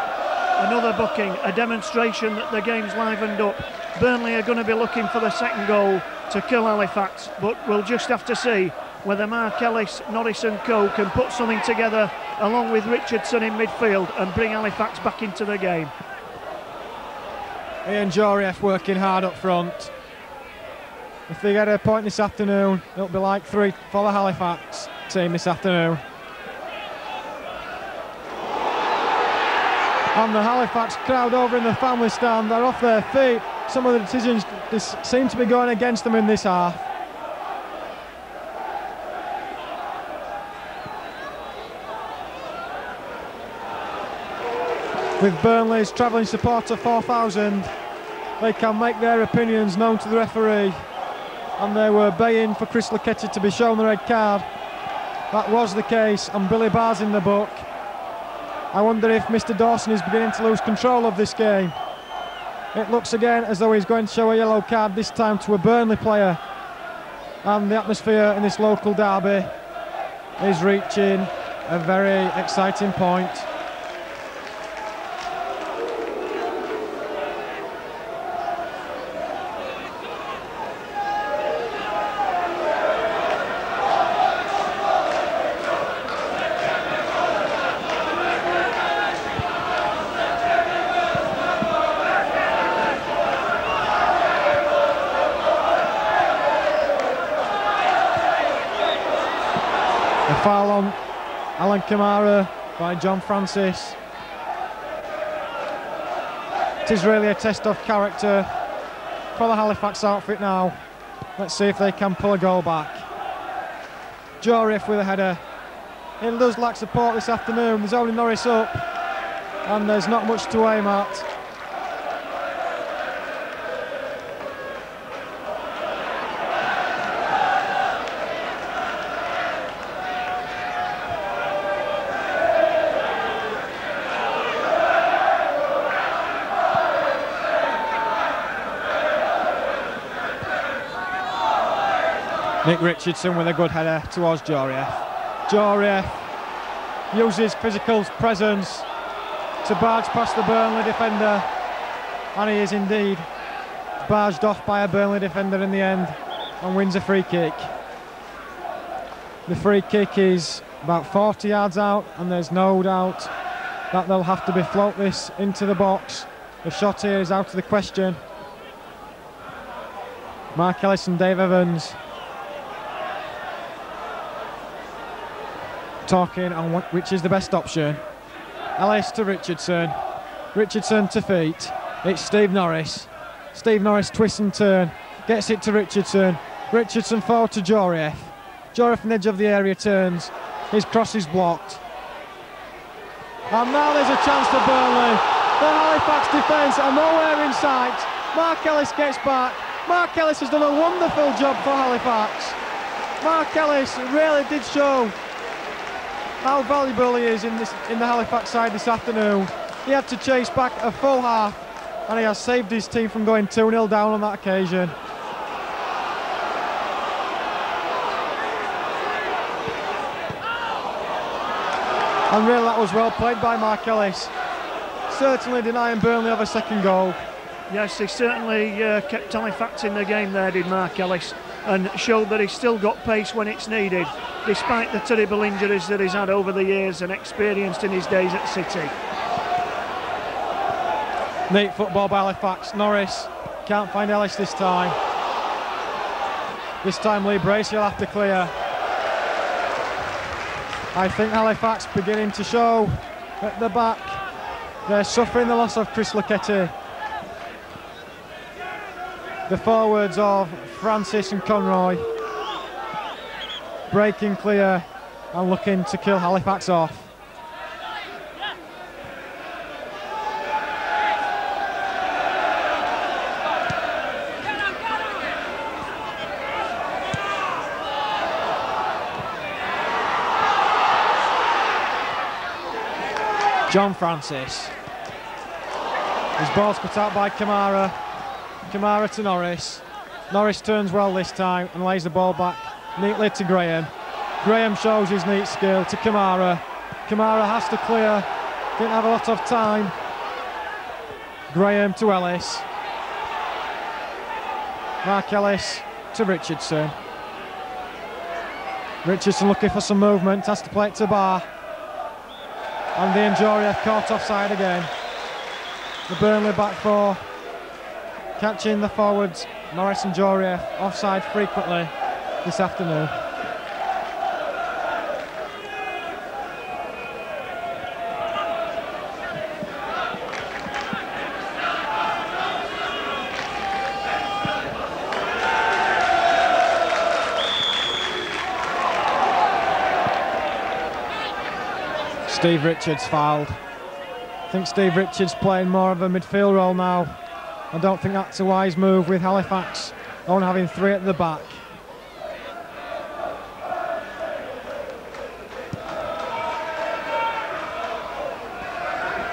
[SPEAKER 1] Another booking, a demonstration that the game's livened up. Burnley are going to be looking for the second goal to kill Halifax, but we'll just have to see whether Mark Ellis, Norris and Co can put something together along with Richardson in midfield and bring Halifax back into the game.
[SPEAKER 2] Ian Juryeff working hard up front. If they get a point this afternoon, it'll be like three for the Halifax team this afternoon. And the Halifax crowd over in the family stand, they're off their feet. Some of the decisions seem to be going against them in this half. with Burnley's travelling supporter 4,000 they can make their opinions known to the referee. And they were baying for Chris Lucketti to be shown the red card. That was the case and Billy Barr's in the book. I wonder if Mr Dawson is beginning to lose control of this game it looks again as though he's going to show a yellow card this time to a Burnley player. And the atmosphere in this local derby is reaching a very exciting point foul on Alan Kamara by John Francis. It is really a test of character for the Halifax outfit now. Let's see if they can pull a goal back. Juryeff with a header. It does lack support this afternoon. There's only Norris up and there's not much to aim at. Nick Richardson with a good header towards Juryeff. Juryeff uses physical presence to barge past the Burnley defender and he is indeed barged off by a Burnley defender in the end and wins a free kick. The free kick is about 40 yards out and there's no doubt that they'll have to be float this into the box. The shot here is out of the question. Mark Ellis and Dave Evans talking on which is the best option. Ellis to Richardson. Richardson to feet. It's Steve Norris. Steve Norris twists and turn. Gets it to Richardson. Richardson forward to Juryeff. Juryeff on the edge of the area turns. His cross is blocked. And now there's a chance for Burnley. The Halifax defence are nowhere in sight. Mark Ellis gets back. Mark Ellis has done a wonderful job for Halifax. Mark Ellis really did show how valuable he is in this in the Halifax side this afternoon. He had to chase back a full half and he has saved his team from going 2-0 down on that occasion. And really that was well played by Mark Ellis. Certainly denying Burnley of a second goal.
[SPEAKER 1] Yes, he certainly uh, kept Halifax in the game there, did Mark Ellis, and showed that he's still got pace when it's needed, despite the terrible injuries that he's had over the years and experienced in his days at City.
[SPEAKER 2] Neat football by Halifax. Norris can't find Ellis this time. This time Lee Bracey will have to clear. I think Halifax beginning to show at the back. They're suffering the loss of Chris Lucketti. The forwards of Francis and Conroy breaking clear and looking to kill Halifax off. John Francis. His ball's cut out by Kamara. Kamara to Norris. Norris turns well this time and lays the ball back neatly to Graham. Graham shows his neat skill to Kamara. Kamara has to clear. Didn't have a lot of time. Graham to Ellis. Mark Ellis to Richardson. Richardson looking for some movement, has to play it to Barr. And the Juryeff caught offside again. The Burnley back four catching the forwards Morris and Juryeff offside frequently this afternoon. Steve Richards fouled. I think Steve Richards playing more of a midfield role now. I don't think that's a wise move with Halifax on having three at the back.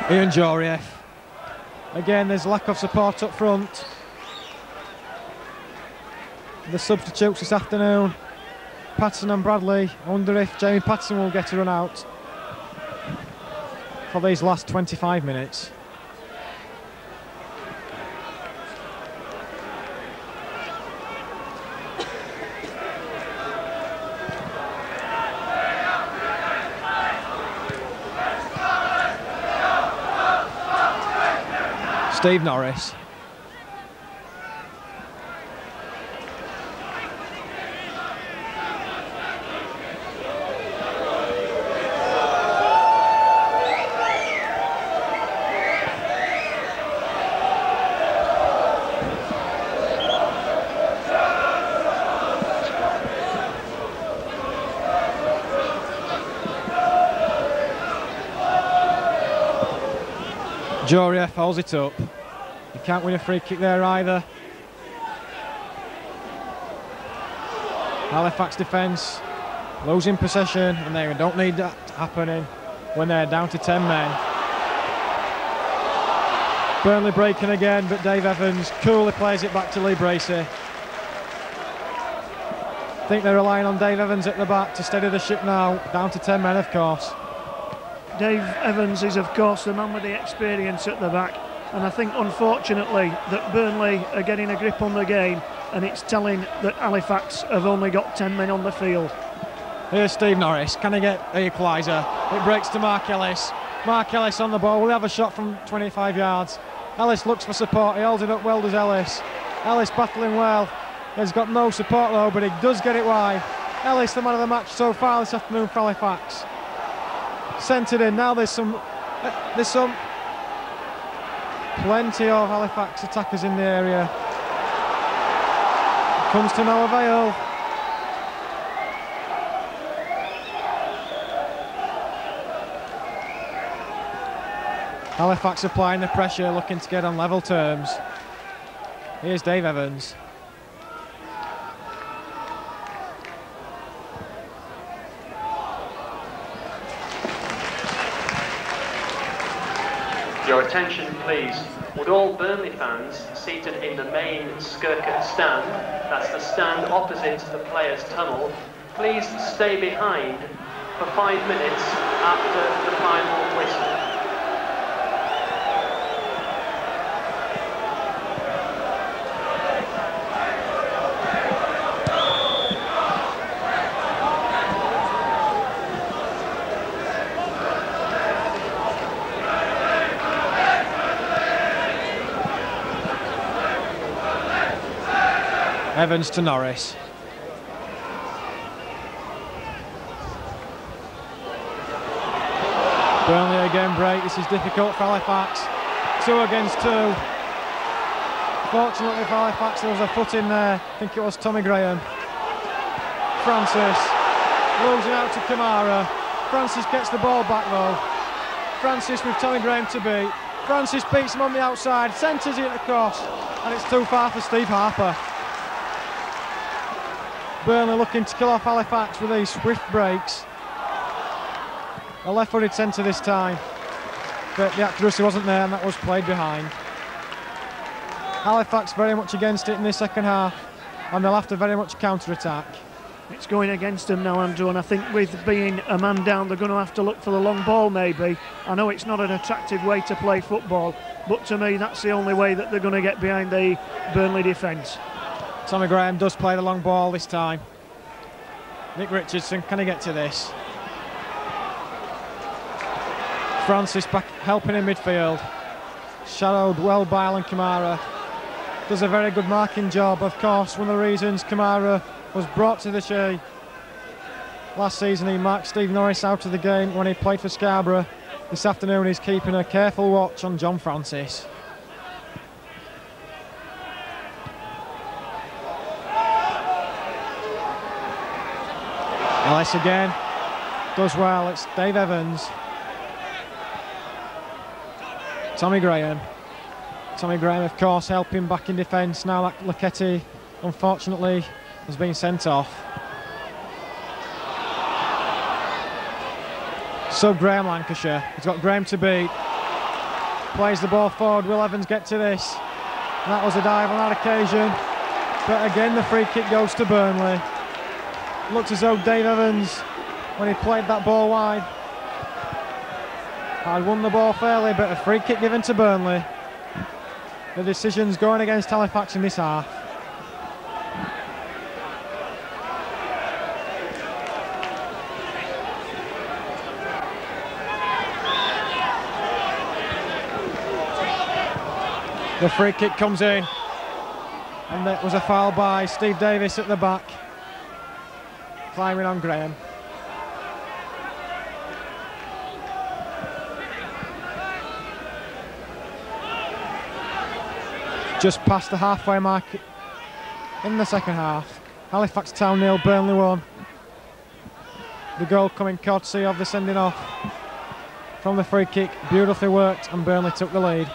[SPEAKER 2] Ian Juryeff. Again, there's lack of support up front. The substitutes this afternoon, Patterson and Bradley. I wonder if Jamie Patterson will get a run out for these last 25 minutes. Steve Norris. Juryeff folds it up. He can't win a free kick there either. Halifax defence losing possession and they don't need that happening when they're down to 10 men. Burnley breaking again, but Dave Evans coolly plays it back to Lee Bracey. I think they're relying on Dave Evans at the back to steady the ship now, down to 10 men of course.
[SPEAKER 1] Dave Evans is, of course, the man with the experience at the back. And I think, unfortunately, that Burnley are getting a grip on the game, and it's telling that Halifax have only got 10 men on the field.
[SPEAKER 2] Here's Steve Norris. Can he get the equaliser? It breaks to Mark Ellis. Mark Ellis on the ball. Will have a shot from 25 yards? Ellis looks for support. He holds it up well, does Ellis. Ellis battling well. He's got no support though, but he does get it wide. Ellis, the man of the match so far this afternoon for Halifax centred in. Now there's some, there's some plenty of Halifax attackers in the area. Comes to no avail. Halifax applying the pressure, looking to get on level terms. Here's Dave Evans.
[SPEAKER 3] Your attention, please. Would all Burnley fans seated in the main Skircoat stand, that's the stand opposite the players' tunnel, please stay behind for five minutes after the final whistle.
[SPEAKER 2] Evans to Norris. Burnley again break. This is difficult for Halifax. Two against two. Fortunately for Halifax, there was a foot in there. I think it was Tommy Graham. Francis losing out to Kamara. Francis gets the ball back though. Francis with Tommy Graham to beat. Francis beats him on the outside, centres it across, and it's too far for Steve Harper. Burnley looking to kill off Halifax with these swift breaks. A left-footed centre this time, but the accuracy wasn't there and that was played behind. Halifax very much against it in the second half and they'll have to very much counter-attack.
[SPEAKER 1] It's going against them now, Andrew, and I think with being a man down, they're going to have to look for the long ball maybe. I know it's not an attractive way to play football, but to me that's the only way that they're going to get behind the Burnley defence.
[SPEAKER 2] Tommy Graham does play the long ball this time. Nick Richardson, can he get to this? Francis back helping in midfield. Shadowed well by Alan Kamara. Does a very good marking job. Of course, one of the reasons Kamara was brought to the Shay last season, he marked Steve Norris out of the game when he played for Scarborough. This afternoon, he's keeping a careful watch on John Francis. Ellis again. Does well. It's Dave Evans. Tommy Graham. Tommy Graham, of course, helping back in defence. Now that unfortunately, has been sent off. So Graham Lancashire. He's got Graham to beat. Plays the ball forward. Will Evans get to this? That was a dive on that occasion. But again, the free kick goes to Burnley. Looks as though Dave Evans, when he played that ball wide, had won the ball fairly, but a free kick given to Burnley. The decision's going against Halifax in this half. The free kick comes in, and there was a foul by Steve Davis at the back climbing on Graham. Just past the halfway mark in the second half. Halifax Town nil, Burnley 1. The goal coming courtesy of the sending off from the free kick. Beautifully worked and Burnley took the lead.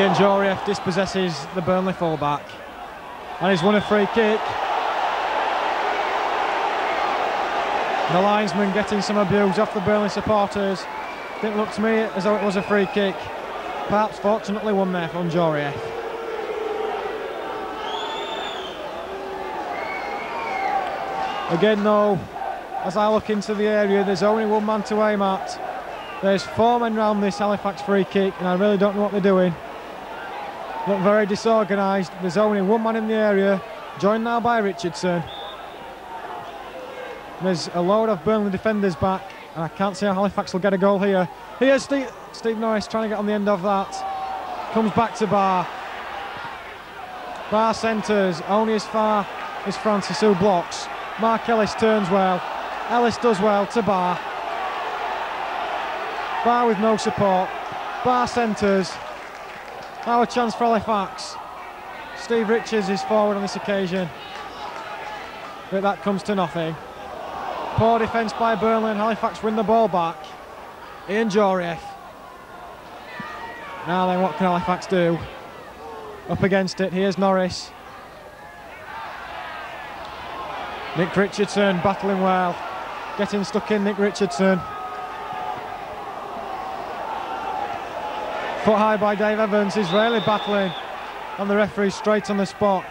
[SPEAKER 2] Ian Juryeff dispossesses the Burnley fullback and he's won a free kick. The linesman getting some abuse off the Burnley supporters. Didn't look to me as though it was a free kick. Perhaps fortunately one there from Juryeff. Again though, as I look into the area, there's only one man to aim at. There's four men round this Halifax free kick and I really don't know what they're doing. Look very disorganised. There's only one man in the area, joined now by Richardson. There's a load of Burnley defenders back, and I can't see how Halifax will get a goal here. Here's Steve, Steve Norris trying to get on the end of that. Comes back to Barr. Barr centres, only as far as Francis who blocks. Mark Ellis turns well. Ellis does well to Barr. Barr with no support. Barr centres. Now a chance for Halifax. Steve Richards is forward on this occasion. But that comes to nothing. Poor defence by Burnley and Halifax win the ball back. Ian Juryeff. Now then, what can Halifax do? Up against it, here's Norris. Nick Richardson battling well. Getting stuck in, Nick Richardson. Foot high by Dave Evans, he's really battling. And the referee straight on the spot.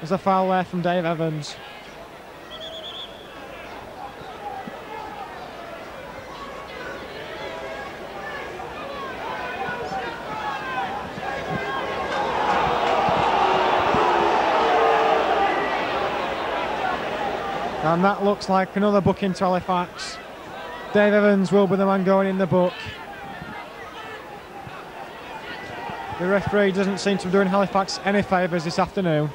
[SPEAKER 2] There's a foul there from Dave Evans. And that looks like another book into Halifax. Dave Evans will be the man going in the book. The referee doesn't seem to be doing Halifax any favours this afternoon.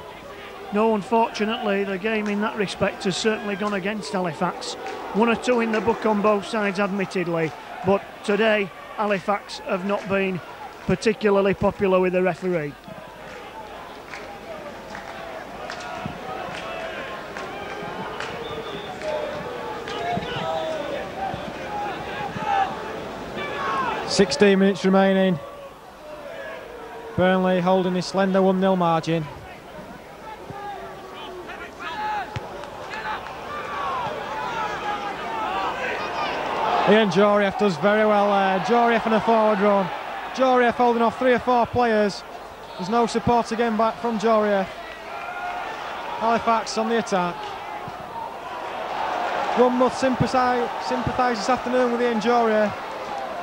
[SPEAKER 1] No, unfortunately, the game in that respect has certainly gone against Halifax. One or two in the book on both sides, admittedly, but today Halifax have not been particularly popular with the referee.
[SPEAKER 2] Sixteen minutes remaining. Burnley holding his slender 1 0 margin. Ian Juryeff does very well there. Juryeff in a forward run. Juryeff holding off three or four players. There's no support again back from Juryeff. Halifax on the attack. One must sympathise, sympathise this afternoon with Ian Juryeff.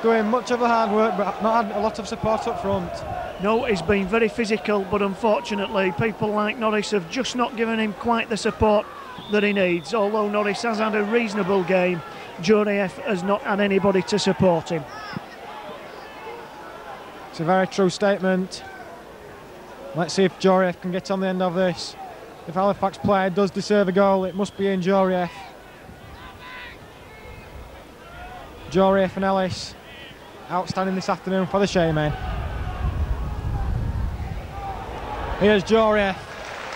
[SPEAKER 2] Doing much of the hard work but not had a lot of support up front.
[SPEAKER 1] No, he's been very physical, but unfortunately, people like Norris have just not given him quite the support that he needs. Although Norris has had a reasonable game, Juryeff has not had anybody to support him.
[SPEAKER 2] It's a very true statement. Let's see if Juryeff can get on the end of this. If Halifax player does deserve a goal, it must be in Juryeff. Juryeff and Ellis outstanding this afternoon for the Shaymen. Here's Juryeff,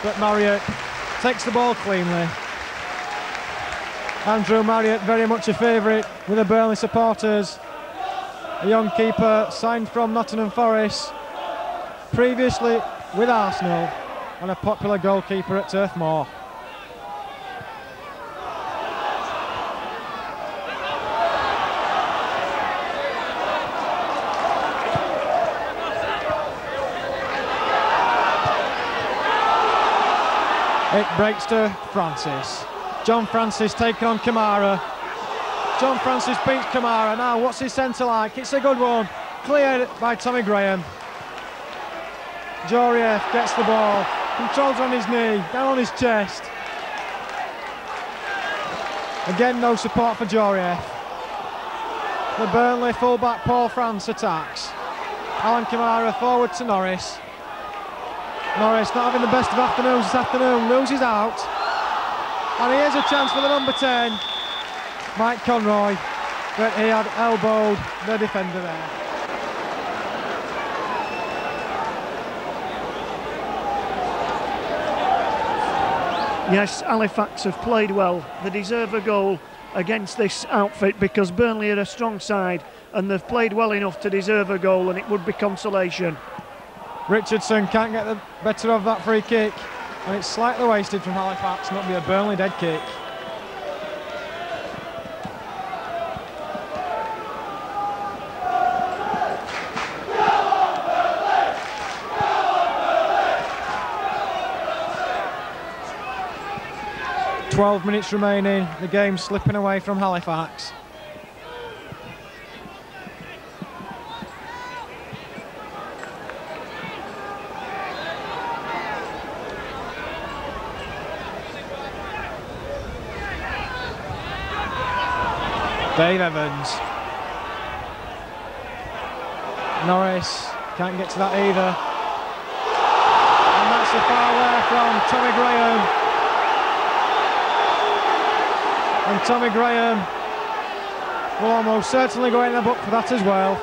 [SPEAKER 2] but Marriott takes the ball cleanly. Andrew Marriott very much a favourite with the Burnley supporters. A young keeper signed from Nottingham Forest, previously with Arsenal, and a popular goalkeeper at Turf Moor. It breaks to Francis. John Francis taking on Kamara. John Francis beats Kamara. Now, what's his centre like? It's a good one. Cleared by Tommy Graham. Juryeff gets the ball. Controls on his knee, down on his chest. Again, no support for Juryeff. The Burnley fullback Paul France attacks. Alan Kamara forward to Norris. Norris not having the best of afternoons this afternoon, loses out. And here's a chance for the number 10, Mike Conroy, but he had elbowed the defender there.
[SPEAKER 1] Yes, Halifax have played well. They deserve a goal against this outfit because Burnley are a strong side and they've played well enough to deserve a goal and it would be consolation.
[SPEAKER 2] Richardson can't get the better of that free kick. And it's slightly wasted from Halifax, not be a Burnley dead kick. Twelve minutes remaining, the game slipping away from Halifax. Dave Evans. Norris can't get to that either. And that's a foul there from Tommy Graham. And Tommy Graham will almost certainly go in the book for that as well.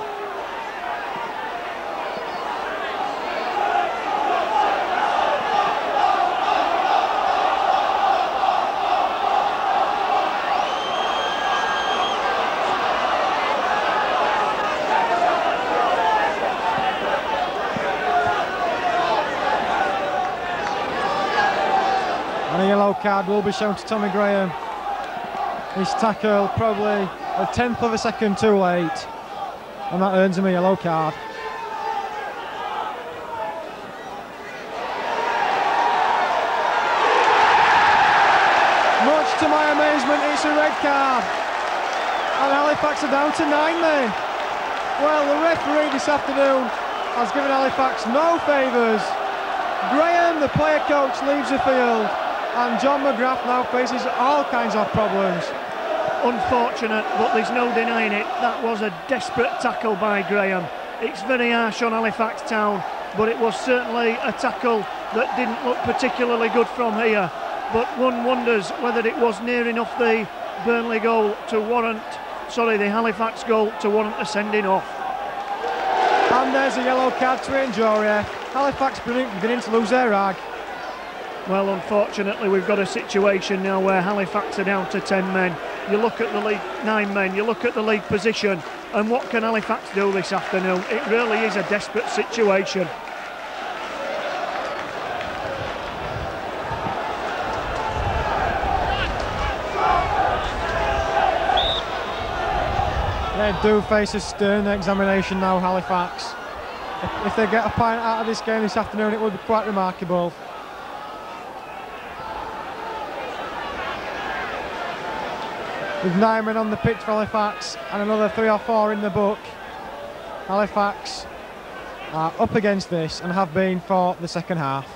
[SPEAKER 2] Card will be shown to Tommy Graham. His tackle probably a tenth of a second too late, and that earns him a yellow card. Much to my amazement, it's a red card, and Halifax are down to nine men. Well, the referee this afternoon has given Halifax no favours. Graham, the player coach, leaves the field, and John McGrath now faces all kinds of problems.
[SPEAKER 1] Unfortunate, but there's no denying it. That was a desperate tackle by Graham. It's very harsh on Halifax Town, but it was certainly a tackle that didn't look particularly good from here. But one wonders whether it was near enough the Burnley goal to warrant, sorry, the Halifax goal to warrant a sending off.
[SPEAKER 2] And there's a yellow card to Juryeff. Eh? Halifax beginning to lose their rag.
[SPEAKER 1] Well, unfortunately, we've got a situation now where Halifax are down to 10 men. You look at the league, nine men, you look at the league position, and what can Halifax do this afternoon? It really is a desperate situation.
[SPEAKER 2] They do face a stern examination now, Halifax. If, they get a point out of this game this afternoon, it would be quite remarkable. With nine men on the pitch for Halifax and another three or four in the book, Halifax are up against this and have been for the second half.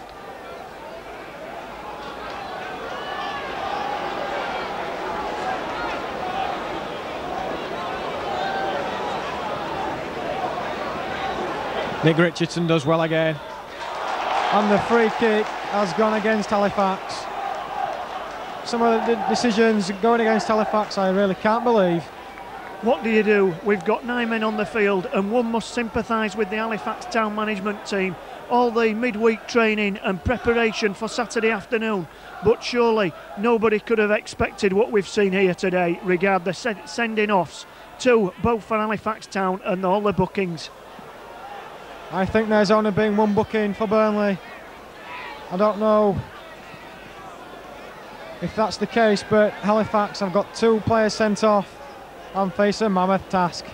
[SPEAKER 2] Nick Richardson does well again. And the free kick has gone against Halifax. Some of the decisions going against Halifax I really can't believe.
[SPEAKER 1] What do you do? We've got nine men on the field, and one must sympathise with the Halifax Town management team. All the midweek training and preparation for Saturday afternoon. But surely nobody could have expected what we've seen here today, regard the sending offs, two both for Halifax Town and all the bookings.
[SPEAKER 2] I think there's only been one booking for Burnley. I don't know if that's the case, but Halifax have got two players sent off and face a mammoth task.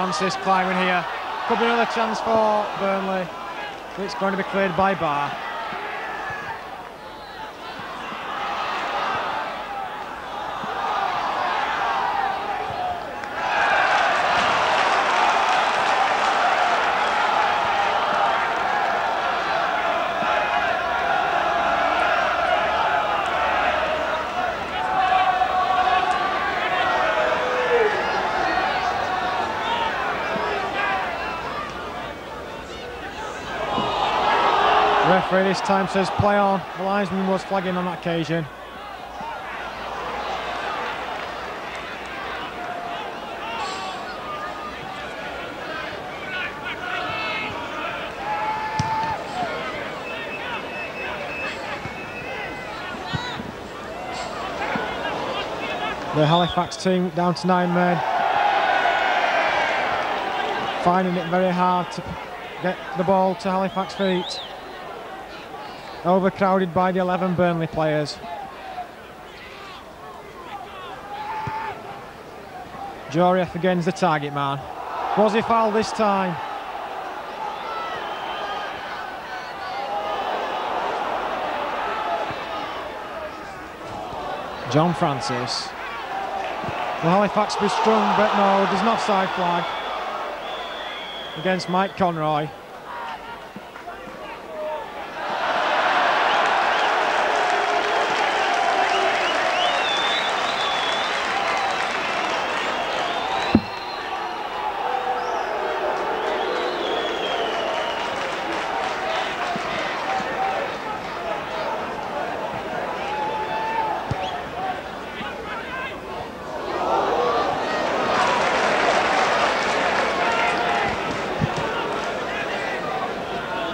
[SPEAKER 2] Francis climbing here. Could be another chance for Burnley. It's going to be cleared by Barr. Referee this time says play on. The linesman was flagging on that occasion. The Halifax team down to nine men. Finding it very hard to get the ball to Halifax feet overcrowded by the 11 Burnley players. Juryeff again is the target man. Was he fouled this time? John Francis. The Halifax be strong, but no, there's not side flag against Mike Conroy.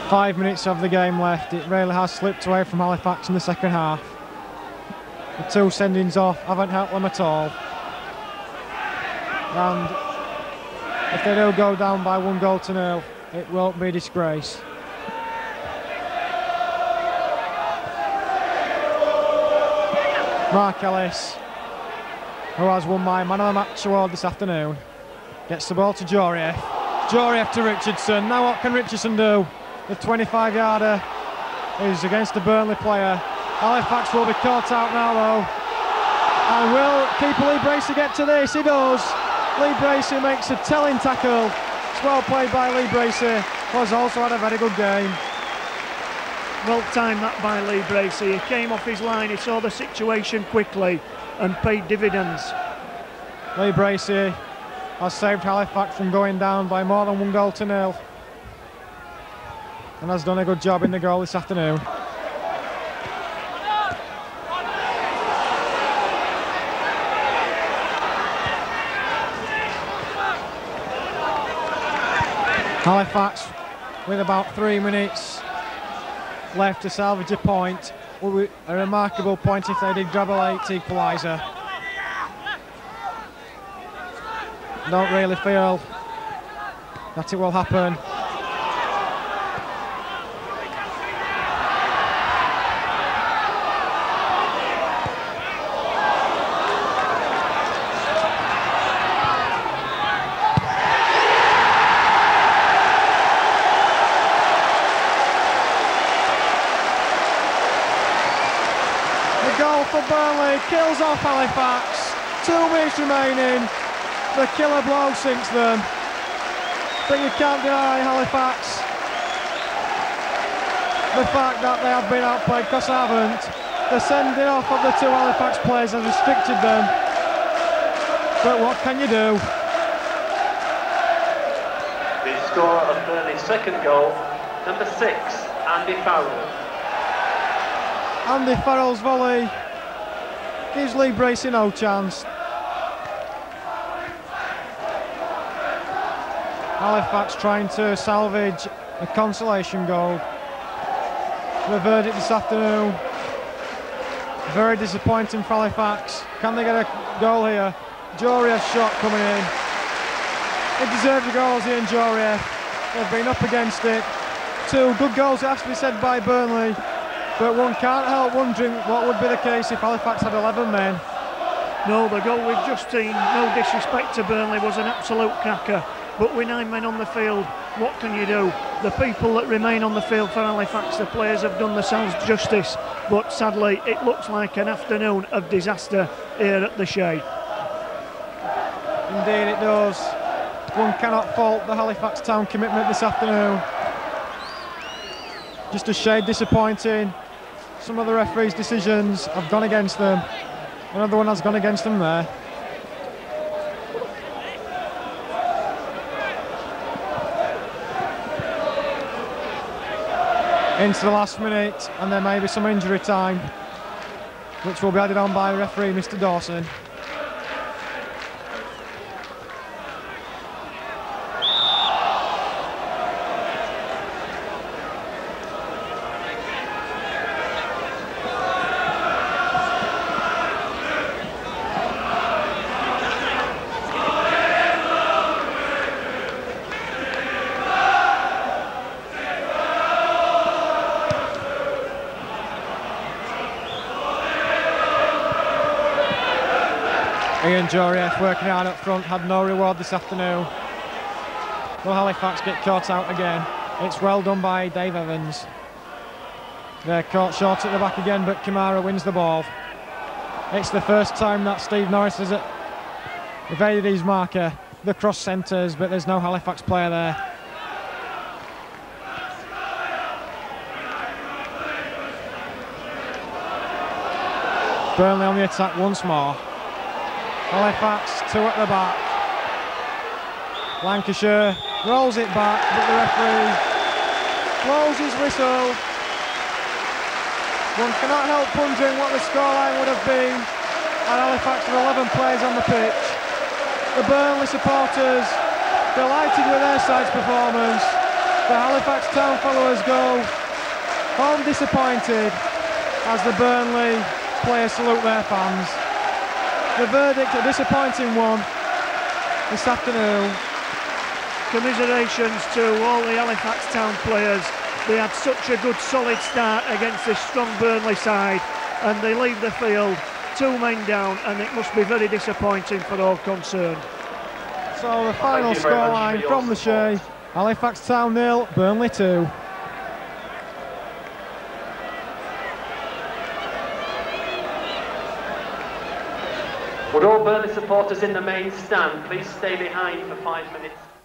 [SPEAKER 2] Five minutes of the game left. It really has slipped away from Halifax in the second half. The two sendings off haven't helped them at all. And if they do go down by one goal to nil, it won't be a disgrace. Mark Ellis, who has won my man of the match award this afternoon, gets the ball to Juryeff. Juryeff to Richardson. Now what can Richardson do? The 25 yarder is against the Burnley player. Halifax will be caught out now though. And will keeper Lee Bracey get to this? He does. Lee Bracey makes a telling tackle. It's well played by Lee Bracey, who has also had a very good game.
[SPEAKER 1] Well timed that by Lee Bracey. He came off his line, he saw the situation quickly and paid dividends.
[SPEAKER 2] Lee Bracey has saved Halifax from going down by more than one goal to nil and has done a good job in the goal this afternoon. Halifax with about three minutes left to salvage a point. A remarkable point if they did grab a late equaliser. Don't really feel that it will happen. kills off Halifax. Two minutes remaining. The killer blow sinks them. But you can't deny Halifax the fact that they have been outplayed because they haven't. The sending off of the two Halifax players has restricted them. But what can you do?
[SPEAKER 3] The score of Burnley's second goal, number six, Andy Farrell.
[SPEAKER 2] Andy Farrell's volley Gives Lee Bracey no chance. Halifax trying to salvage a consolation goal. The verdict this afternoon. Very disappointing for Halifax. Can they get a goal here? Juryeff's shot coming in. He deserves a goal, Ian Juryeff. They've been up against it. Two good goals, it has to be said, by Burnley. But one can't help wondering what would be the case if Halifax had 11 men.
[SPEAKER 1] No, the goal we've just seen, no disrespect to Burnley, was an absolute cracker. But with nine men on the field, what can you do? The people that remain on the field for Halifax, the players have done themselves justice. But sadly, it looks like an afternoon of disaster here at the Shay.
[SPEAKER 2] Indeed, it does. One cannot fault the Halifax Town commitment this afternoon. Just a shade disappointing some of the referee's decisions have gone against them. Another one has gone against them there. Into the last minute, and there may be some injury time, which will be added on by referee Mr. Dawson. Juryeff working hard up front, had no reward this afternoon. Will Halifax get caught out again? It's well done by Dave Evans. They're caught short at the back again, but Kamara wins the ball. It's the first time that Steve Norris has evaded his marker. The cross centres, but there's no Halifax player there. Burnley on the attack once more. Halifax, two at the back. Lancashire rolls it back, but the referee blows his whistle. One cannot help wondering what the scoreline would have been at Halifax with 11 players on the pitch. The Burnley supporters delighted with their side's performance. The Halifax Town followers go home disappointed as the Burnley players salute their fans. The verdict, a disappointing one this afternoon.
[SPEAKER 1] Commiserations to all the Halifax Town players. They had such a good solid start against this strong Burnley side and they leave the field two men down and it must be very disappointing for all concerned.
[SPEAKER 2] So the final scoreline from the Shay, Halifax Town nil, Burnley 2.
[SPEAKER 3] Burnley supporters in the main stand please stay behind for five minutes?